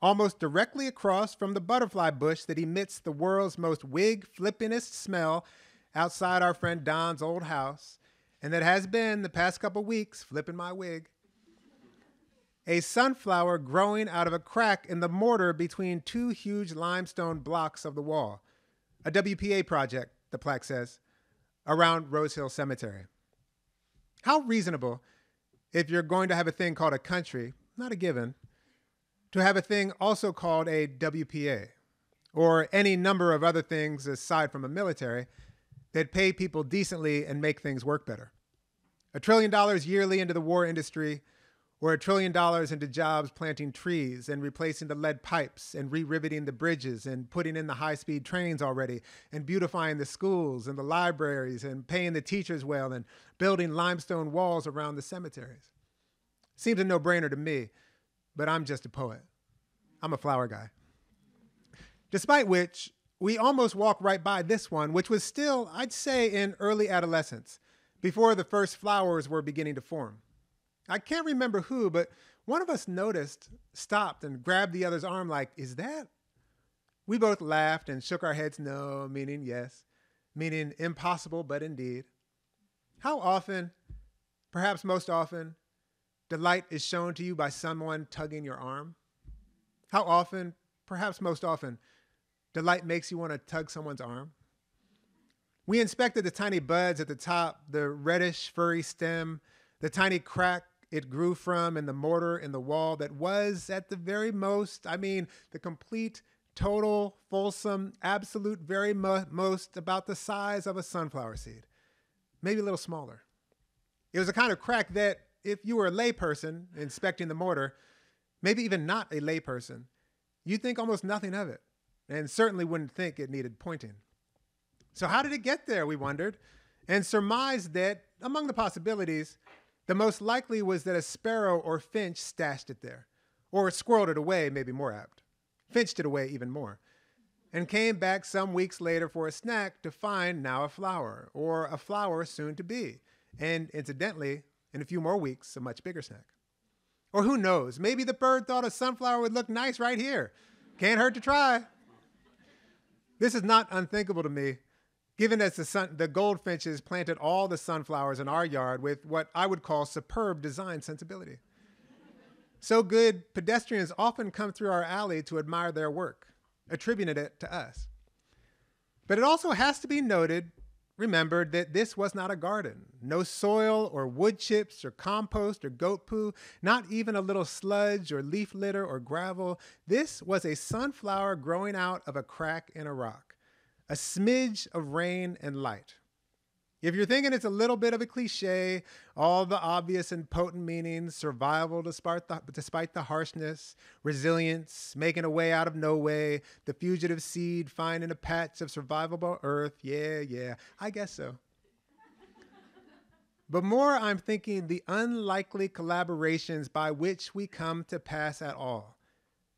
almost directly across from the butterfly bush that emits the world's most wig flippinest smell outside our friend Don's old house, and that has been the past couple weeks flipping my wig. A sunflower growing out of a crack in the mortar between two huge limestone blocks of the wall. A WPA project, the plaque says, around Rose Hill Cemetery. How reasonable if you're going to have a thing called a country, not a given, to have a thing also called a WPA, or any number of other things aside from a military that pay people decently and make things work better. A trillion dollars yearly into the war industry, or a trillion dollars into jobs planting trees and replacing the lead pipes and re riveting the bridges and putting in the high speed trains already and beautifying the schools and the libraries and paying the teachers well and building limestone walls around the cemeteries. Seems a no brainer to me but I'm just a poet. I'm a flower guy. Despite which, we almost walked right by this one, which was still, I'd say, in early adolescence, before the first flowers were beginning to form. I can't remember who, but one of us noticed, stopped, and grabbed the other's arm, like, Is that? We both laughed and shook our heads no, meaning yes, meaning impossible, but indeed. How often, perhaps most often, delight is shown to you by someone tugging your arm? How often, perhaps most often, delight makes you want to tug someone's arm? We inspected the tiny buds at the top, the reddish, furry stem, the tiny crack it grew from in the mortar in the wall that was, at the very most, I mean, the complete, total, fulsome, absolute, very mo- most, about the size of a sunflower seed, maybe a little smaller. It was a kind of crack that, if you were a layperson inspecting the mortar, maybe even not a layperson, you'd think almost nothing of it, and certainly wouldn't think it needed pointing. So, how did it get there? We wondered, and surmised that, among the possibilities, the most likely was that a sparrow or finch stashed it there, or squirreled it away, maybe more apt, finched it away even more, and came back some weeks later for a snack to find now a flower, or a flower soon to be, and incidentally, in a few more weeks, a much bigger snack. Or who knows, maybe the bird thought a sunflower would look nice right here. Can't hurt to try. This is not unthinkable to me, given that the, sun, the goldfinches planted all the sunflowers in our yard with what I would call superb design sensibility. So good, pedestrians often come through our alley to admire their work, attributing it to us. But it also has to be noted, remembered, that this was not a garden. No soil or wood chips or compost or goat poo, not even a little sludge or leaf litter or gravel. This was a sunflower growing out of a crack in a rock a smidge of rain and light. If you're thinking it's a little bit of a cliche, all the obvious and potent meanings, survival despite the, despite the harshness, resilience, making a way out of no way, the fugitive seed finding a patch of survivable earth, yeah, yeah, I guess so. but more, I'm thinking the unlikely collaborations by which we come to pass at all,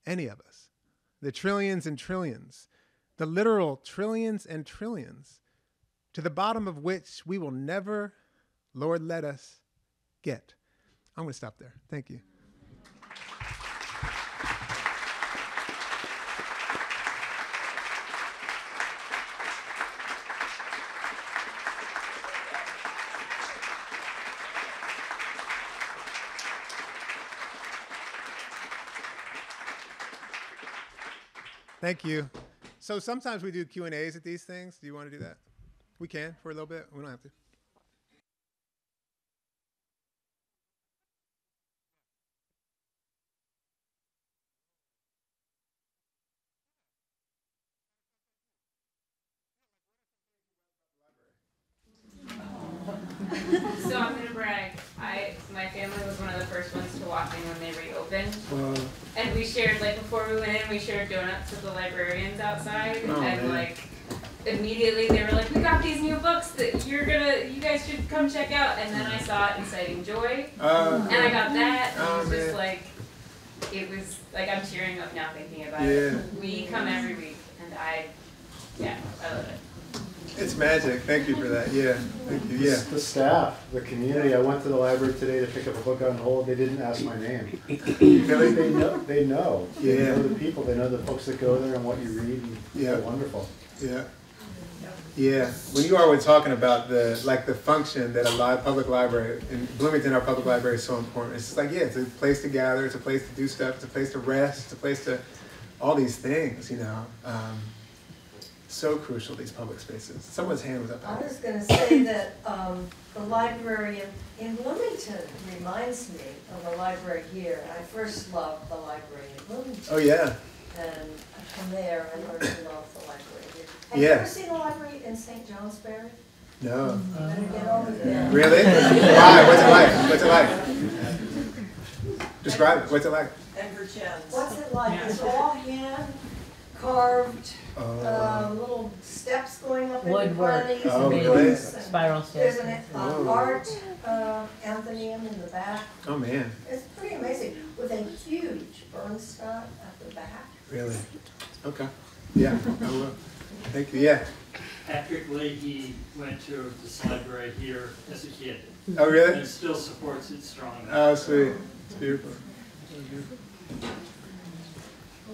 any of us, the trillions and trillions, the literal trillions and trillions, to the bottom of which we will never, Lord, let us get. I'm going to stop there. Thank you. Thank you. So sometimes we do Q and A's at these things. Do you want to do that? We can for a little bit. We don't have to. So I'm gonna brag. I my family was one of the first ones to walk in when they reopened, Well, and we shared like before we went in, we shared donuts with the librarians outside, Oh, and man. like immediately they were like, "We got these new books that you're gonna, you guys come check out." And then I saw it inciting joy, uh, and I got that, and Oh, it was just man. like, it was like I'm tearing up now thinking about Yeah. it. We come every week, and I, yeah, I love it. it's magic. Thank you for that. Yeah. Thank you. Yeah. The staff, the community. I went to the library today to pick up a book on hold. They didn't ask my name. Really, they know. They know. They Yeah. know the people. They know the folks that go there and what you read. And Yeah. Wonderful. Yeah. Yeah. When you all were talking about the like the function that a li- public library in Bloomington, our public library is so important. It's just like yeah, it's a place to gather, it's a place to do stuff, it's a place to rest, it's a place to all these things. You know, um, so crucial these public spaces. Someone's hand was up. I was gonna say that, um, the library in, in Bloomington reminds me of the library here. I first loved the library in Bloomington, Oh yeah. And from there, I learned to love the library here. Have you Yeah. ever seen the library in St. Johnsbury? No. You better get over there. Really? Why? What's it like? What's it like? Describe it. What's it like? What's it like? It's all hand carved, Oh. um, little steps going up into Woodwork. bunnies Oh, and really? books. and Spiral There's stairs. an uh, Whoa. art, uh, Athenaeum in the back. oh man. It's pretty amazing, with a huge Bierstadt at the back. Really? Okay. Yeah. I will. Thank you. Yeah. Patrick Leahy went to this library here as a kid. Oh, really? And still supports it strongly. Oh, sweet. It's beautiful.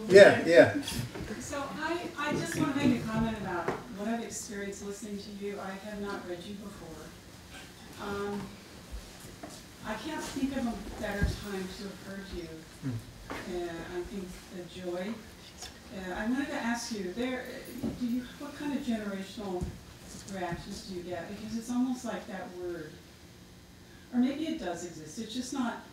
Yeah, yeah. So I, I just want to make a comment about what I've experienced listening to you. I have not read you before. Um, I can't think of a better time to have heard you. Uh, I think joy. Uh, I wanted to ask you, there, do you, what kind of generational reactions do you get? Because it's almost like that word, or maybe it does exist. It's just not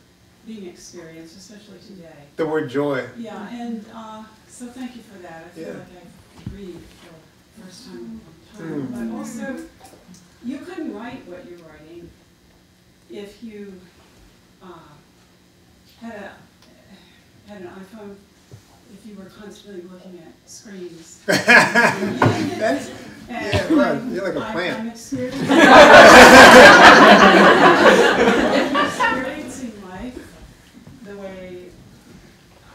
being experienced, especially today. The word joy. Yeah, and uh, so thank you for that. I feel Yeah. like I breathed for the first time in a long time. But also, you couldn't write what you're writing if you uh, had a had an iPhone. If you were constantly looking at screens. That's, And Yeah, right. I'm- You're like a I'm- plant. I'm experiencing, experiencing life the way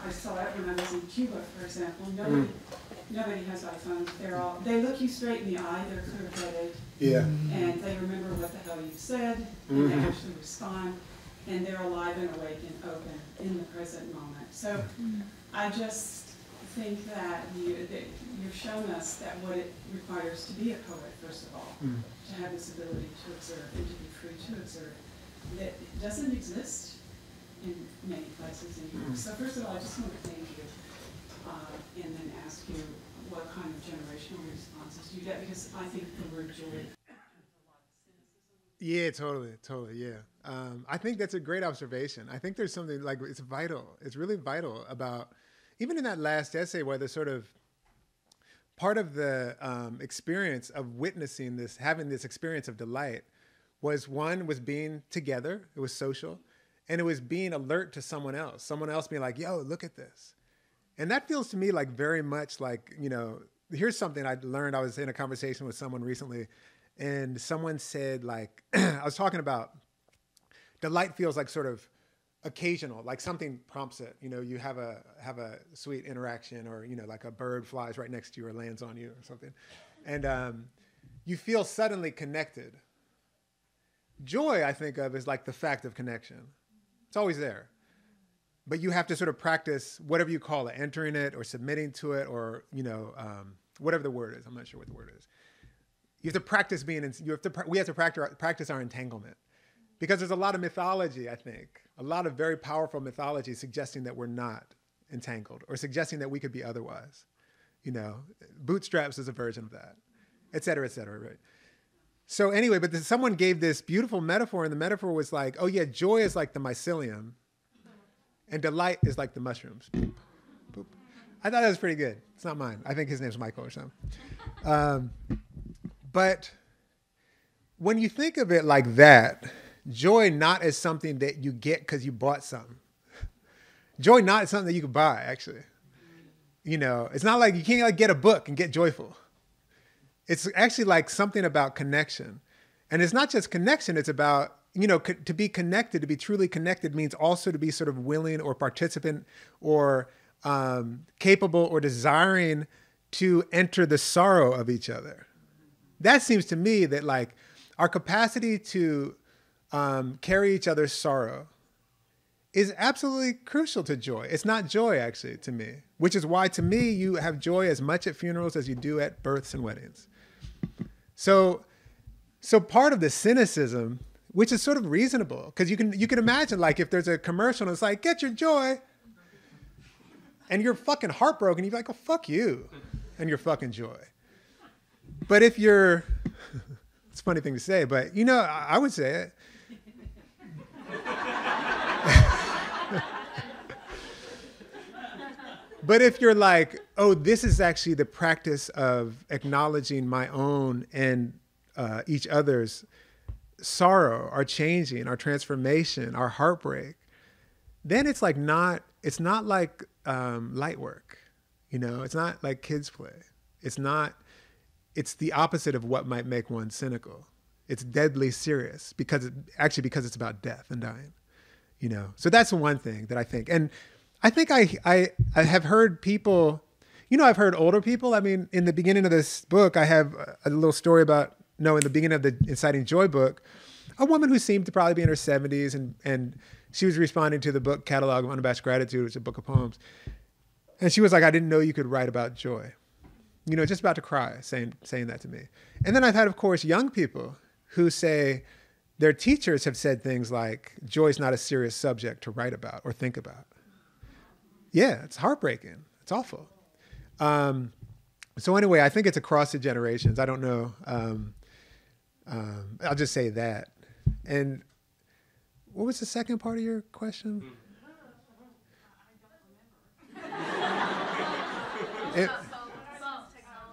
I saw it when I was in Cuba, for example. Nobody, nobody has iPhones. They're all they look you straight in the eye. They're clear-headed, yeah. and they remember what the hell you said, and they Mhm. actually respond, and they're alive and awake and open in the present moment. So I just think that you, that you've shown us that what it requires to be a poet, first of all, Mm. to have this ability to observe and to be free to observe, that it doesn't exist in many places in Mm. Europe. So first of all, I just want to thank you, uh, and then ask you what kind of generational responses you get, because I think the word joy Yeah, totally, totally, yeah. Um, I think that's a great observation. I think there's something like it's vital. It's really vital about even in that last essay where the sort of part of the um, experience of witnessing this, having this experience of delight, was one was being together. It was social, and it was being alert to someone else. Someone else being like, "Yo, look at this," and that feels to me like very much like you know. Here's something I learned. I was in a conversation with someone recently, and someone said like I was talking about delight feels like sort of occasional like something prompts it you know you have a have a sweet interaction or you know like a bird flies right next to you or lands on you or something. And um, you feel suddenly connected. Joy i think of is like the fact of connection. It's always there. But you have to sort of practice whatever you call it entering it or submitting to it or you know um, whatever the word is. I'm not sure what the word is you have to practice being in, you have to we have to practice practice our entanglement. Because there's a lot of mythology i think a lot of very powerful mythology suggesting that we're not entangled or suggesting that we could be otherwise you know? Bootstraps is a version of that et cetera et cetera right? So anyway but then someone gave this beautiful metaphor and the metaphor was like oh yeah joy is like the mycelium and delight is like the mushrooms. Boop, boop. i thought that was pretty good. It's not mine. I think his name's michael or something. Um, but when you think of it like that, joy not as something that you get because you bought something. Joy not is something that you could buy, actually. You know, it's not like you can't like get a book and get joyful. It's actually like something about connection. And it's not just connection, it's about, you know, co- to be connected, to be truly connected means also to be sort of willing or participant or um, capable or desiring to enter the sorrow of each other that seems to me that like our capacity to um, carry each other's sorrow is absolutely crucial to joy. It's not joy actually to me, which is why to me you have joy as much at funerals as you do at births and weddings. So, so part of the cynicism, which is sort of reasonable, because you can you can imagine like if there's a commercial and it's like get your joy, and you're fucking heartbroken, you're like, oh fuck you, and your fucking joy. But if you're, it's a funny thing to say, but you know, I, I would say it. but if you're like, oh, this is actually the practice of acknowledging my own and uh, each other's sorrow, our changing, our transformation, our heartbreak, then it's like not, it's not like um, light work, you know, it's not like kids play. It's not, it's the opposite of what might make one cynical. It's deadly serious because it, actually because it's about death and dying, you know. So that's one thing that I think, and I think I I, I have heard people, you know, I've heard older people. I mean, in the beginning of this book, I have a- a little story about no, in the beginning of the Inciting Joy book, a woman who seemed to probably be in her 70s, and and she was responding to the book catalog of unabashed gratitude, which is a book of poems, and she was like, "I didn't know you could write about joy." You know, just about to cry, saying saying that to me. And then I've had, of course, young people who say their teachers have said things like, "Joy's not a serious subject to write about or think about." Yeah, it's heartbreaking. It's awful. Um, so anyway, I think it's across the generations. I don't know. Um, um, I'll just say that. And what was the second part of your question? It-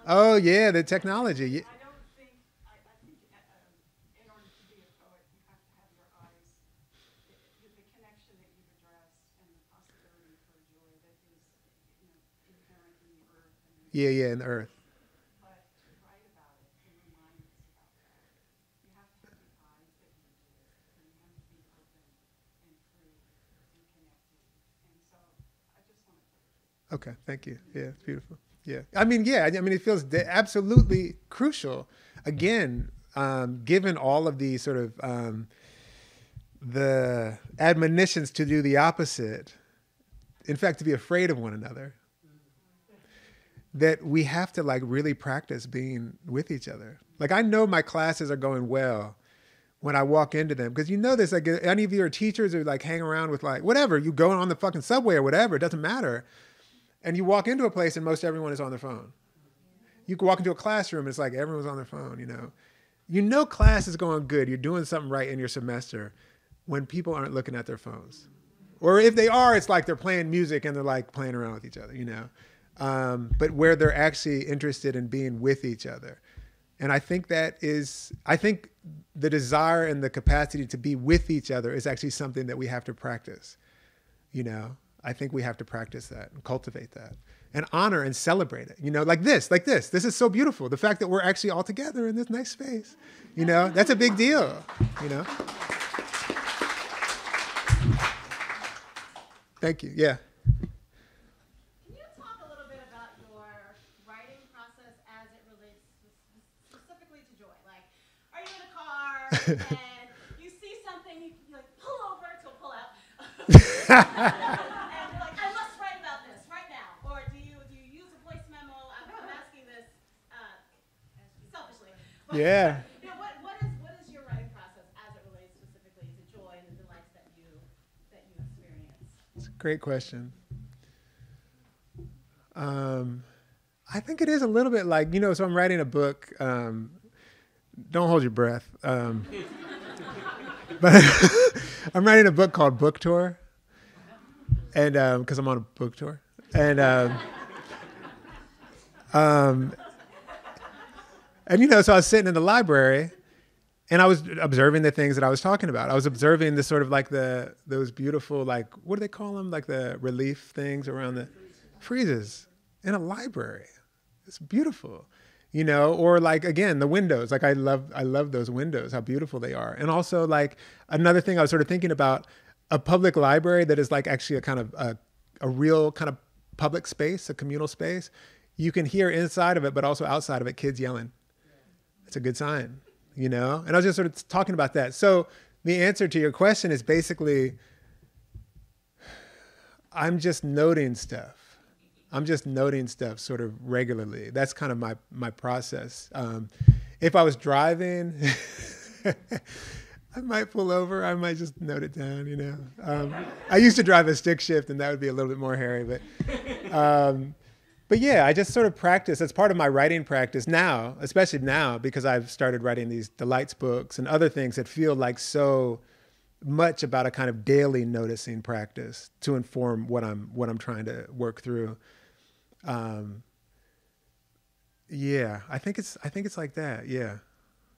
oh yeah, the technology. I don't think, I, I think, uh, in order to be a poet, you have to have your eyes, the, the connection that you've addressed and the possibility for joy that is, you know, inherent in the earth and Yeah, yeah, in the earth. but to write about it and remind us about that. You have to have the eyes that you do it, and you have to be open and free and connected. And so I just want to Okay, thank you. Yeah, it's beautiful. Yeah, I mean, yeah, I mean, it feels absolutely crucial. Again, um, given all of the sort of um, the admonitions to do the opposite, in fact, to be afraid of one another, that we have to like really practice being with each other. Like, I know my classes are going well when I walk into them because you know this. Like, any of you are teachers or like hang around with like whatever you go on the fucking subway or whatever. It doesn't matter and you walk into a place and most everyone is on their phone. You can walk into a classroom and it's like everyone's on their phone, you know. You know class is going good, you're doing something right in your semester when people aren't looking at their phones. Or if they are, it's like they're playing music and they're like playing around with each other, you know. Um, but where they're actually interested in being with each other. And I think that is, I think the desire and the capacity to be with each other is actually something that we have to practice you know i think we have to practice that and cultivate that and honor and celebrate it you know like this like this. This is so beautiful. The fact that we're actually all together in this nice space you know that's a big deal you know? Thank you yeah. Can you talk a little bit about your writing process as it relates specifically to joy? Like, are you in a car and you see something, you like pull over to pull out, and you're like, I must write about this right now, or do you do you use a voice memo? I'm, I'm asking this uh, selfishly. But, Yeah. Know, what, what is what is your writing process as it relates specifically to joy and the delights that you that you experience? It's a great question. Um, I think it is a little bit like you know. So I'm writing a book. Um, don't hold your breath. Um, but I'm writing a book called Book Tour, and because I'm on a book tour, and um, um, and you know, so I was sitting in the library, and I was observing the things that I was talking about. I was observing the sort of like the those beautiful like what do they call them like the relief things around the friezes in a library. It's beautiful, you know. Or like again the windows. Like I love I love those windows. How beautiful they are. And also like another thing I was sort of thinking about a public library that is like actually a kind of a, a real kind of public space, a communal space. You can hear inside of it, but also outside of it, kids yelling it's a good sign, you know? And I was just sort of talking about that. So the answer to your question is basically I'm just noting stuff. I'm just noting stuff sort of regularly. That's kind of my my process. Um, if I was driving, I might pull over. I might just note it down. You know, um, I used to drive a stick shift, and that would be a little bit more hairy. But um, but yeah, I just sort of practice. That's part of my writing practice now, especially now because I've started writing these delights books and other things that feel like so much about a kind of daily noticing practice to inform what I'm what I'm trying to work through. Um, yeah, I think it's I think it's like that. Yeah,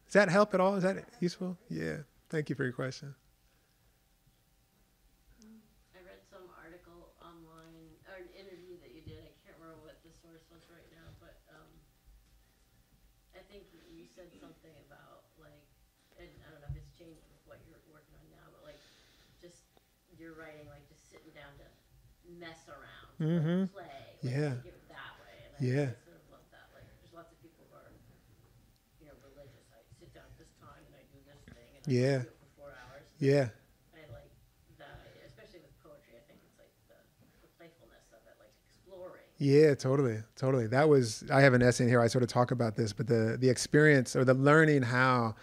does that help at all? Is that useful? Yeah. Thank you for your question. I read some article online, or an interview that you did. I can't remember what the source was right now, but um, I think you said something about like, and I don't know if it's changed with what you're working on now, but like, just you're writing like just sitting down to mess around, to, like, play, like, Yeah. of it that way. And I I Yeah. sort of love that. Like, there's lots of people who are, you know, religious. I sit down at this time and I do this thing and I Yeah. do it for four hours. Yeah. I like that, especially with poetry. I think it's like the, the playfulness of it, like exploring. Yeah, totally, totally. That was I have an essay in here. I sort of talk about this, but the the experience or the learning how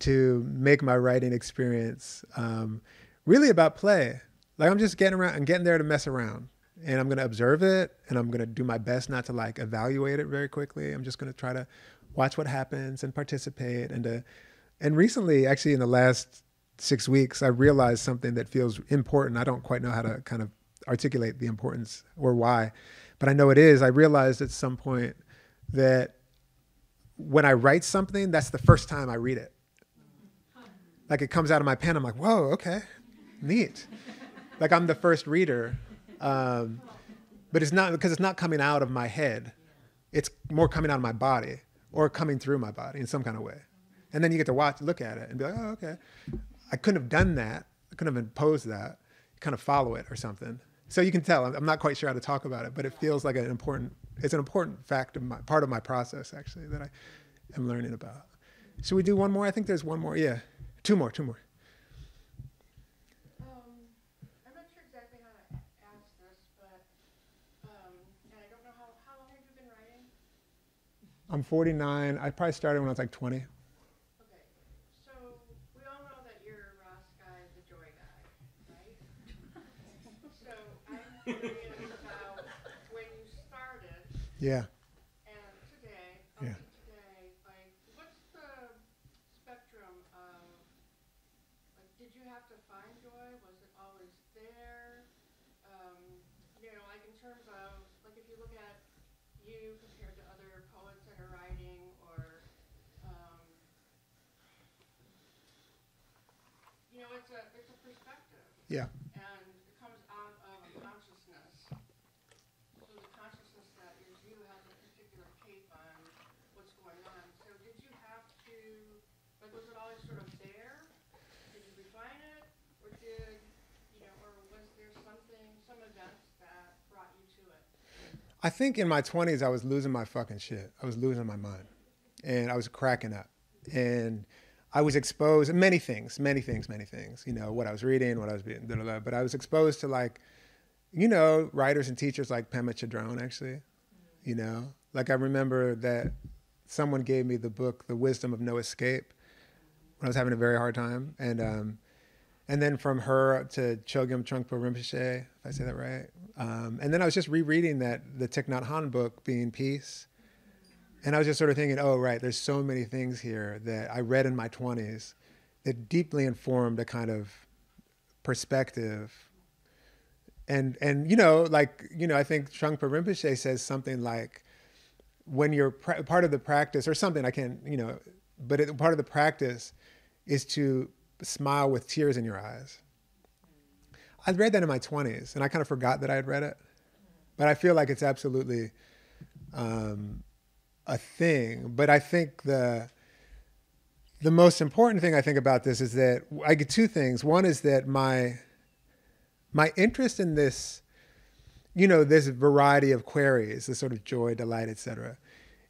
to make my writing experience um, really about play. Like I'm just getting around I'm getting there to mess around, and I'm gonna observe it, and I'm gonna do my best not to like evaluate it very quickly. I'm just gonna try to watch what happens and participate, and to and recently, actually, in the last six weeks, I realized something that feels important. I don't quite know how to kind of articulate the importance or why, but I know it is. I realized at some point that when I write something, that's the first time I read it. Like it comes out of my pen, I'm like, whoa, okay, neat. Like I'm the first reader. Um, but it's not because it's not coming out of my head. It's more coming out of my body or coming through my body in some kind of way. And then you get to watch, look at it and be like, oh, okay. I couldn't have done that. I couldn't have imposed that. Kind of follow it or something. So you can tell I'm not quite sure how to talk about it, but it feels like an important. It's an important fact of my part of my process actually that I am learning about. Should we do one more? I think there's one more. Yeah, two more. Two more. Um, I'm not sure exactly how to a- ask this, but, um, and I don't know how, how long have you been writing? I'm 49. I probably started when I was like 20. Okay, so we all know that you're Ross Gay, the joy guy, right? So I'm curious about when you started Yeah. and today, up Yeah. to today, like, what's the spectrum of, like, did you have to find joy? Was it always there? Um, you know, like in terms of, like, if you look at you compared to other poets that are writing, or, um, you know, it's a, it's a perspective. Yeah. And it comes out of consciousness. So the consciousness that is you has a particular take on what's going on. So did you have to, like, was it always sort of there? Did you refine it? Or did, you know, or was there something, some events that brought you to it? I think in my 20s, I was losing my fucking shit. I was losing my mind. And I was cracking up. And I was exposed many things, many things, many things. You know, what I was reading, what I was being, blah, blah, blah. but I was exposed to like, you know, writers and teachers like Pema Chödrön, actually. You know, like I remember that someone gave me the book, The Wisdom of No Escape, when I was having a very hard time. And, um, and then from her to Chogyam Trungpa Rinpoche, if I say that right. Um, and then I was just rereading that the Thich Nhat Hanh book, Being Peace. And I was just sort of thinking, oh, right, there's so many things here that I read in my 20s that deeply informed a kind of perspective. And, and you know, like, you know, I think Trungpa Rinpoche says something like, when you're part of the practice or something, I can't, you know, but it, part of the practice is to smile with tears in your eyes. I'd read that in my 20s and I kind of forgot that I had read it. But I feel like it's absolutely um, a thing. But I think the the most important thing I think about this is that I get two things. One is that my my interest in this, you know, this variety of queries, this sort of joy, delight, etc.,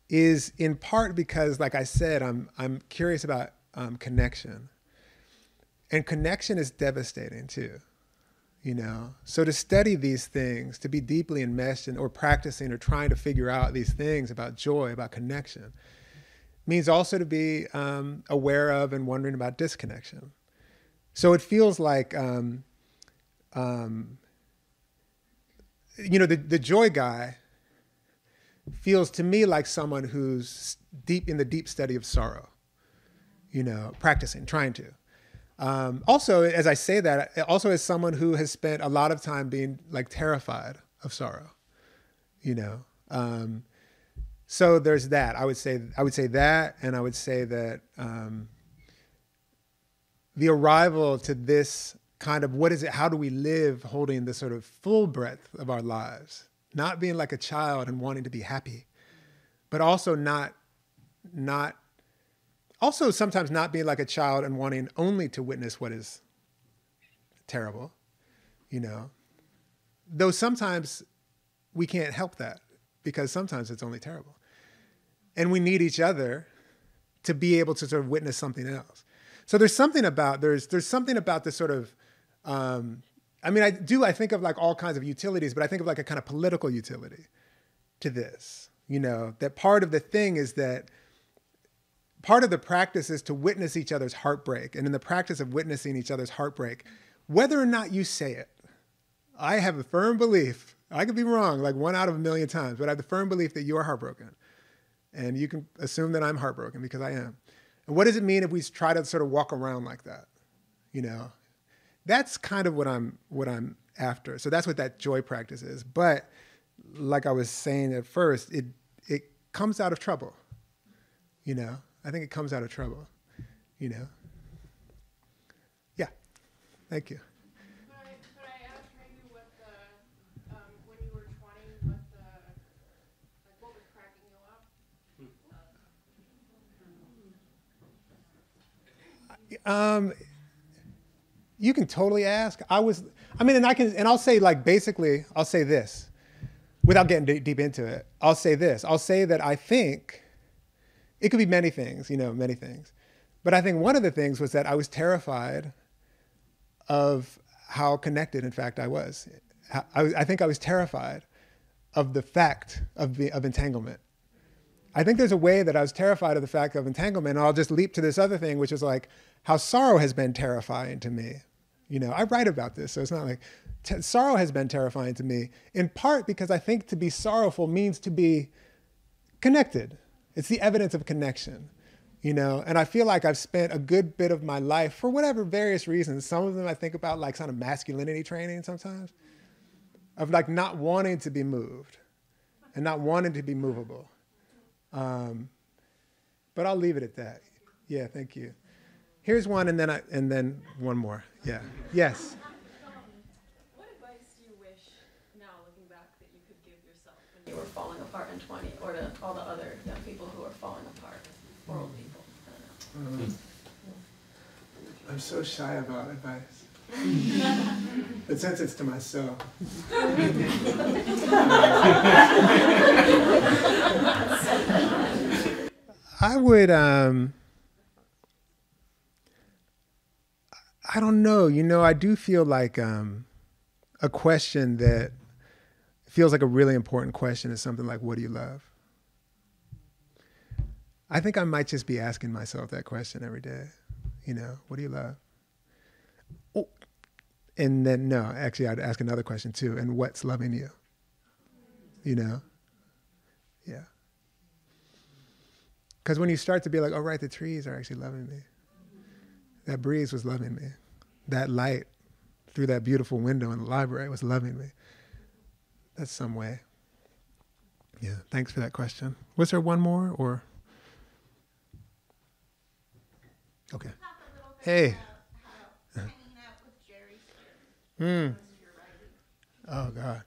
is in part because, like I said, I'm I'm curious about um, connection, and connection is devastating too you know? So to study these things to be deeply enmeshed in or practicing or trying to figure out these things about joy about connection means also to be um, aware of and wondering about disconnection. So it feels like um, um, you know the, the joy guy feels to me like someone who's deep in the deep study of sorrow you know practicing trying to um, also, as I say that, also as someone who has spent a lot of time being like terrified of sorrow, you know. Um, so there's that. I would say I would say that, and I would say that um, the arrival to this kind of what is it? How do we live holding the sort of full breadth of our lives, not being like a child and wanting to be happy, but also not not also sometimes not being like a child and wanting only to witness what is terrible, you know. Though sometimes we can't help that. because sometimes it's only terrible. And we need each other to be able to sort of witness something else. So there's something about there's there's something about this sort of um, I mean I do I think of like all kinds of utilities, but I think of like a kind of political utility to this. You know, that part of the thing is that part of the practice is to witness each other's heartbreak. And in the practice of witnessing each other's heartbreak, whether or not you say it, I have a firm belief, I could be wrong like one out of a million times, but I have the firm belief that you are heartbroken. And you can assume that I'm heartbroken because I am. And what does it mean if we try to sort of walk around like that? You know, that's kind of what I'm what I'm after. So that's what that joy practice is. But like I was saying at first, it it comes out of trouble. You know, I think it comes out of trouble. You know. Yeah. Thank you. Um, when you were twenty, what the, like what was cracking you up? You can totally ask. I was, I mean, and I can, and I'll say like basically, I'll say this, without getting deep into it. I'll say this. I'll say that I think it could be many things, you know, many things, but I think one of the things was that I was terrified of how connected, in fact, I was. I, I think I was terrified of the fact of, the, of entanglement. I think there's a way that I was terrified of the fact of entanglement. And I'll just leap to this other thing, which is like how sorrow has been terrifying to me. You know, I write about this, so it's not like sorrow has been terrifying to me, in part because I think to be sorrowful means to be connected. It's the evidence of connection, you know. And I feel like I've spent a good bit of my life, for whatever various reasons, some of them I think about like kind of masculinity training sometimes, of like not wanting to be moved and not wanting to be movable. Um, but I'll leave it at that. Yeah, thank you. Here's one, and then I, and then one more. Yeah. Yes. What advice do you wish now, looking back, that you could give yourself when you were falling apart in 20, or to all the other young people who are falling apart, or old people? Um, I'm so shy about advice. but since it's to myself. I would um I don't know, you know, I do feel like um a question that feels like a really important question is something like what do you love? I think I might just be asking myself that question every day. You know, what do you love? Oh, and then no, actually, I'd ask another question too. And what's loving you? You know, yeah. Because when you start to be like, oh right, the trees are actually loving me. That breeze was loving me. That light through that beautiful window in the library was loving me. That's some way. Yeah. Thanks for that question. Was there one more or? Okay. Hey. Hmm. Oh God.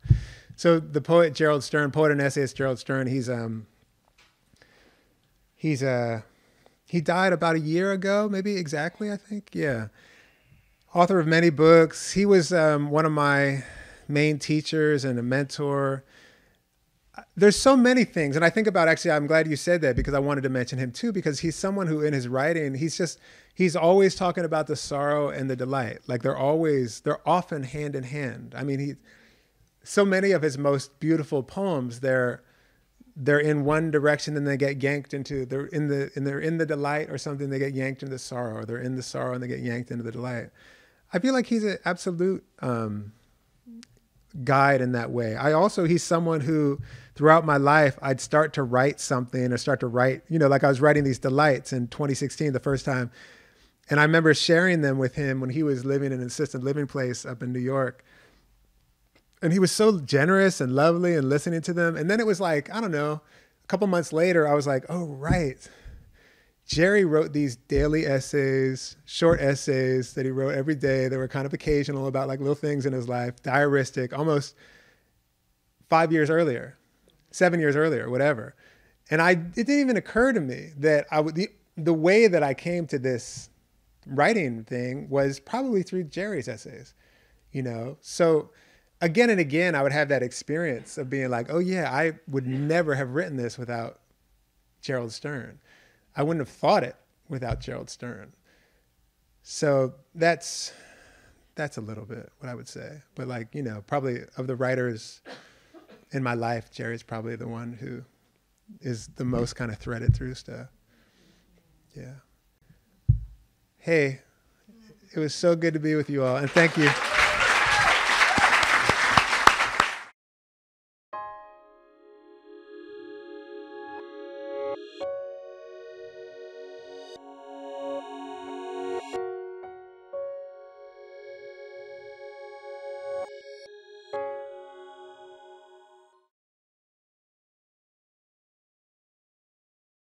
So the poet Gerald Stern, poet and essayist Gerald Stern, he's um he's uh he died about a year ago, maybe exactly, I think. Yeah. Author of many books. He was um, one of my main teachers and a mentor. There's so many things. And I think about actually, I'm glad you said that because I wanted to mention him too, because he's someone who in his writing, he's just, he's always talking about the sorrow and the delight. Like they're always, they're often hand in hand. I mean, he, so many of his most beautiful poems, they're, they're in one direction and they get yanked into they're in the and they're in the delight or something they get yanked into the sorrow or they're in the sorrow and they get yanked into the delight i feel like he's an absolute um, guide in that way i also he's someone who throughout my life i'd start to write something or start to write you know like i was writing these delights in 2016 the first time and i remember sharing them with him when he was living in an assisted living place up in new york and he was so generous and lovely and listening to them. And then it was like, I don't know, a couple months later, I was like, oh, right. Jerry wrote these daily essays, short essays that he wrote every day that were kind of occasional about like little things in his life, diaristic, almost five years earlier, seven years earlier, whatever. And I, it didn't even occur to me that I would, the, the way that I came to this writing thing was probably through Jerry's essays, you know? So, again and again, I would have that experience of being like, oh, yeah, I would never have written this without Gerald Stern. I wouldn't have thought it without Gerald Stern. So that's that's a little bit what I would say. But like, you know, probably of the writers in my life, Jerry's probably the one who is the most kind of threaded through stuff. Yeah. Hey, it was so good to be with you all, and thank you.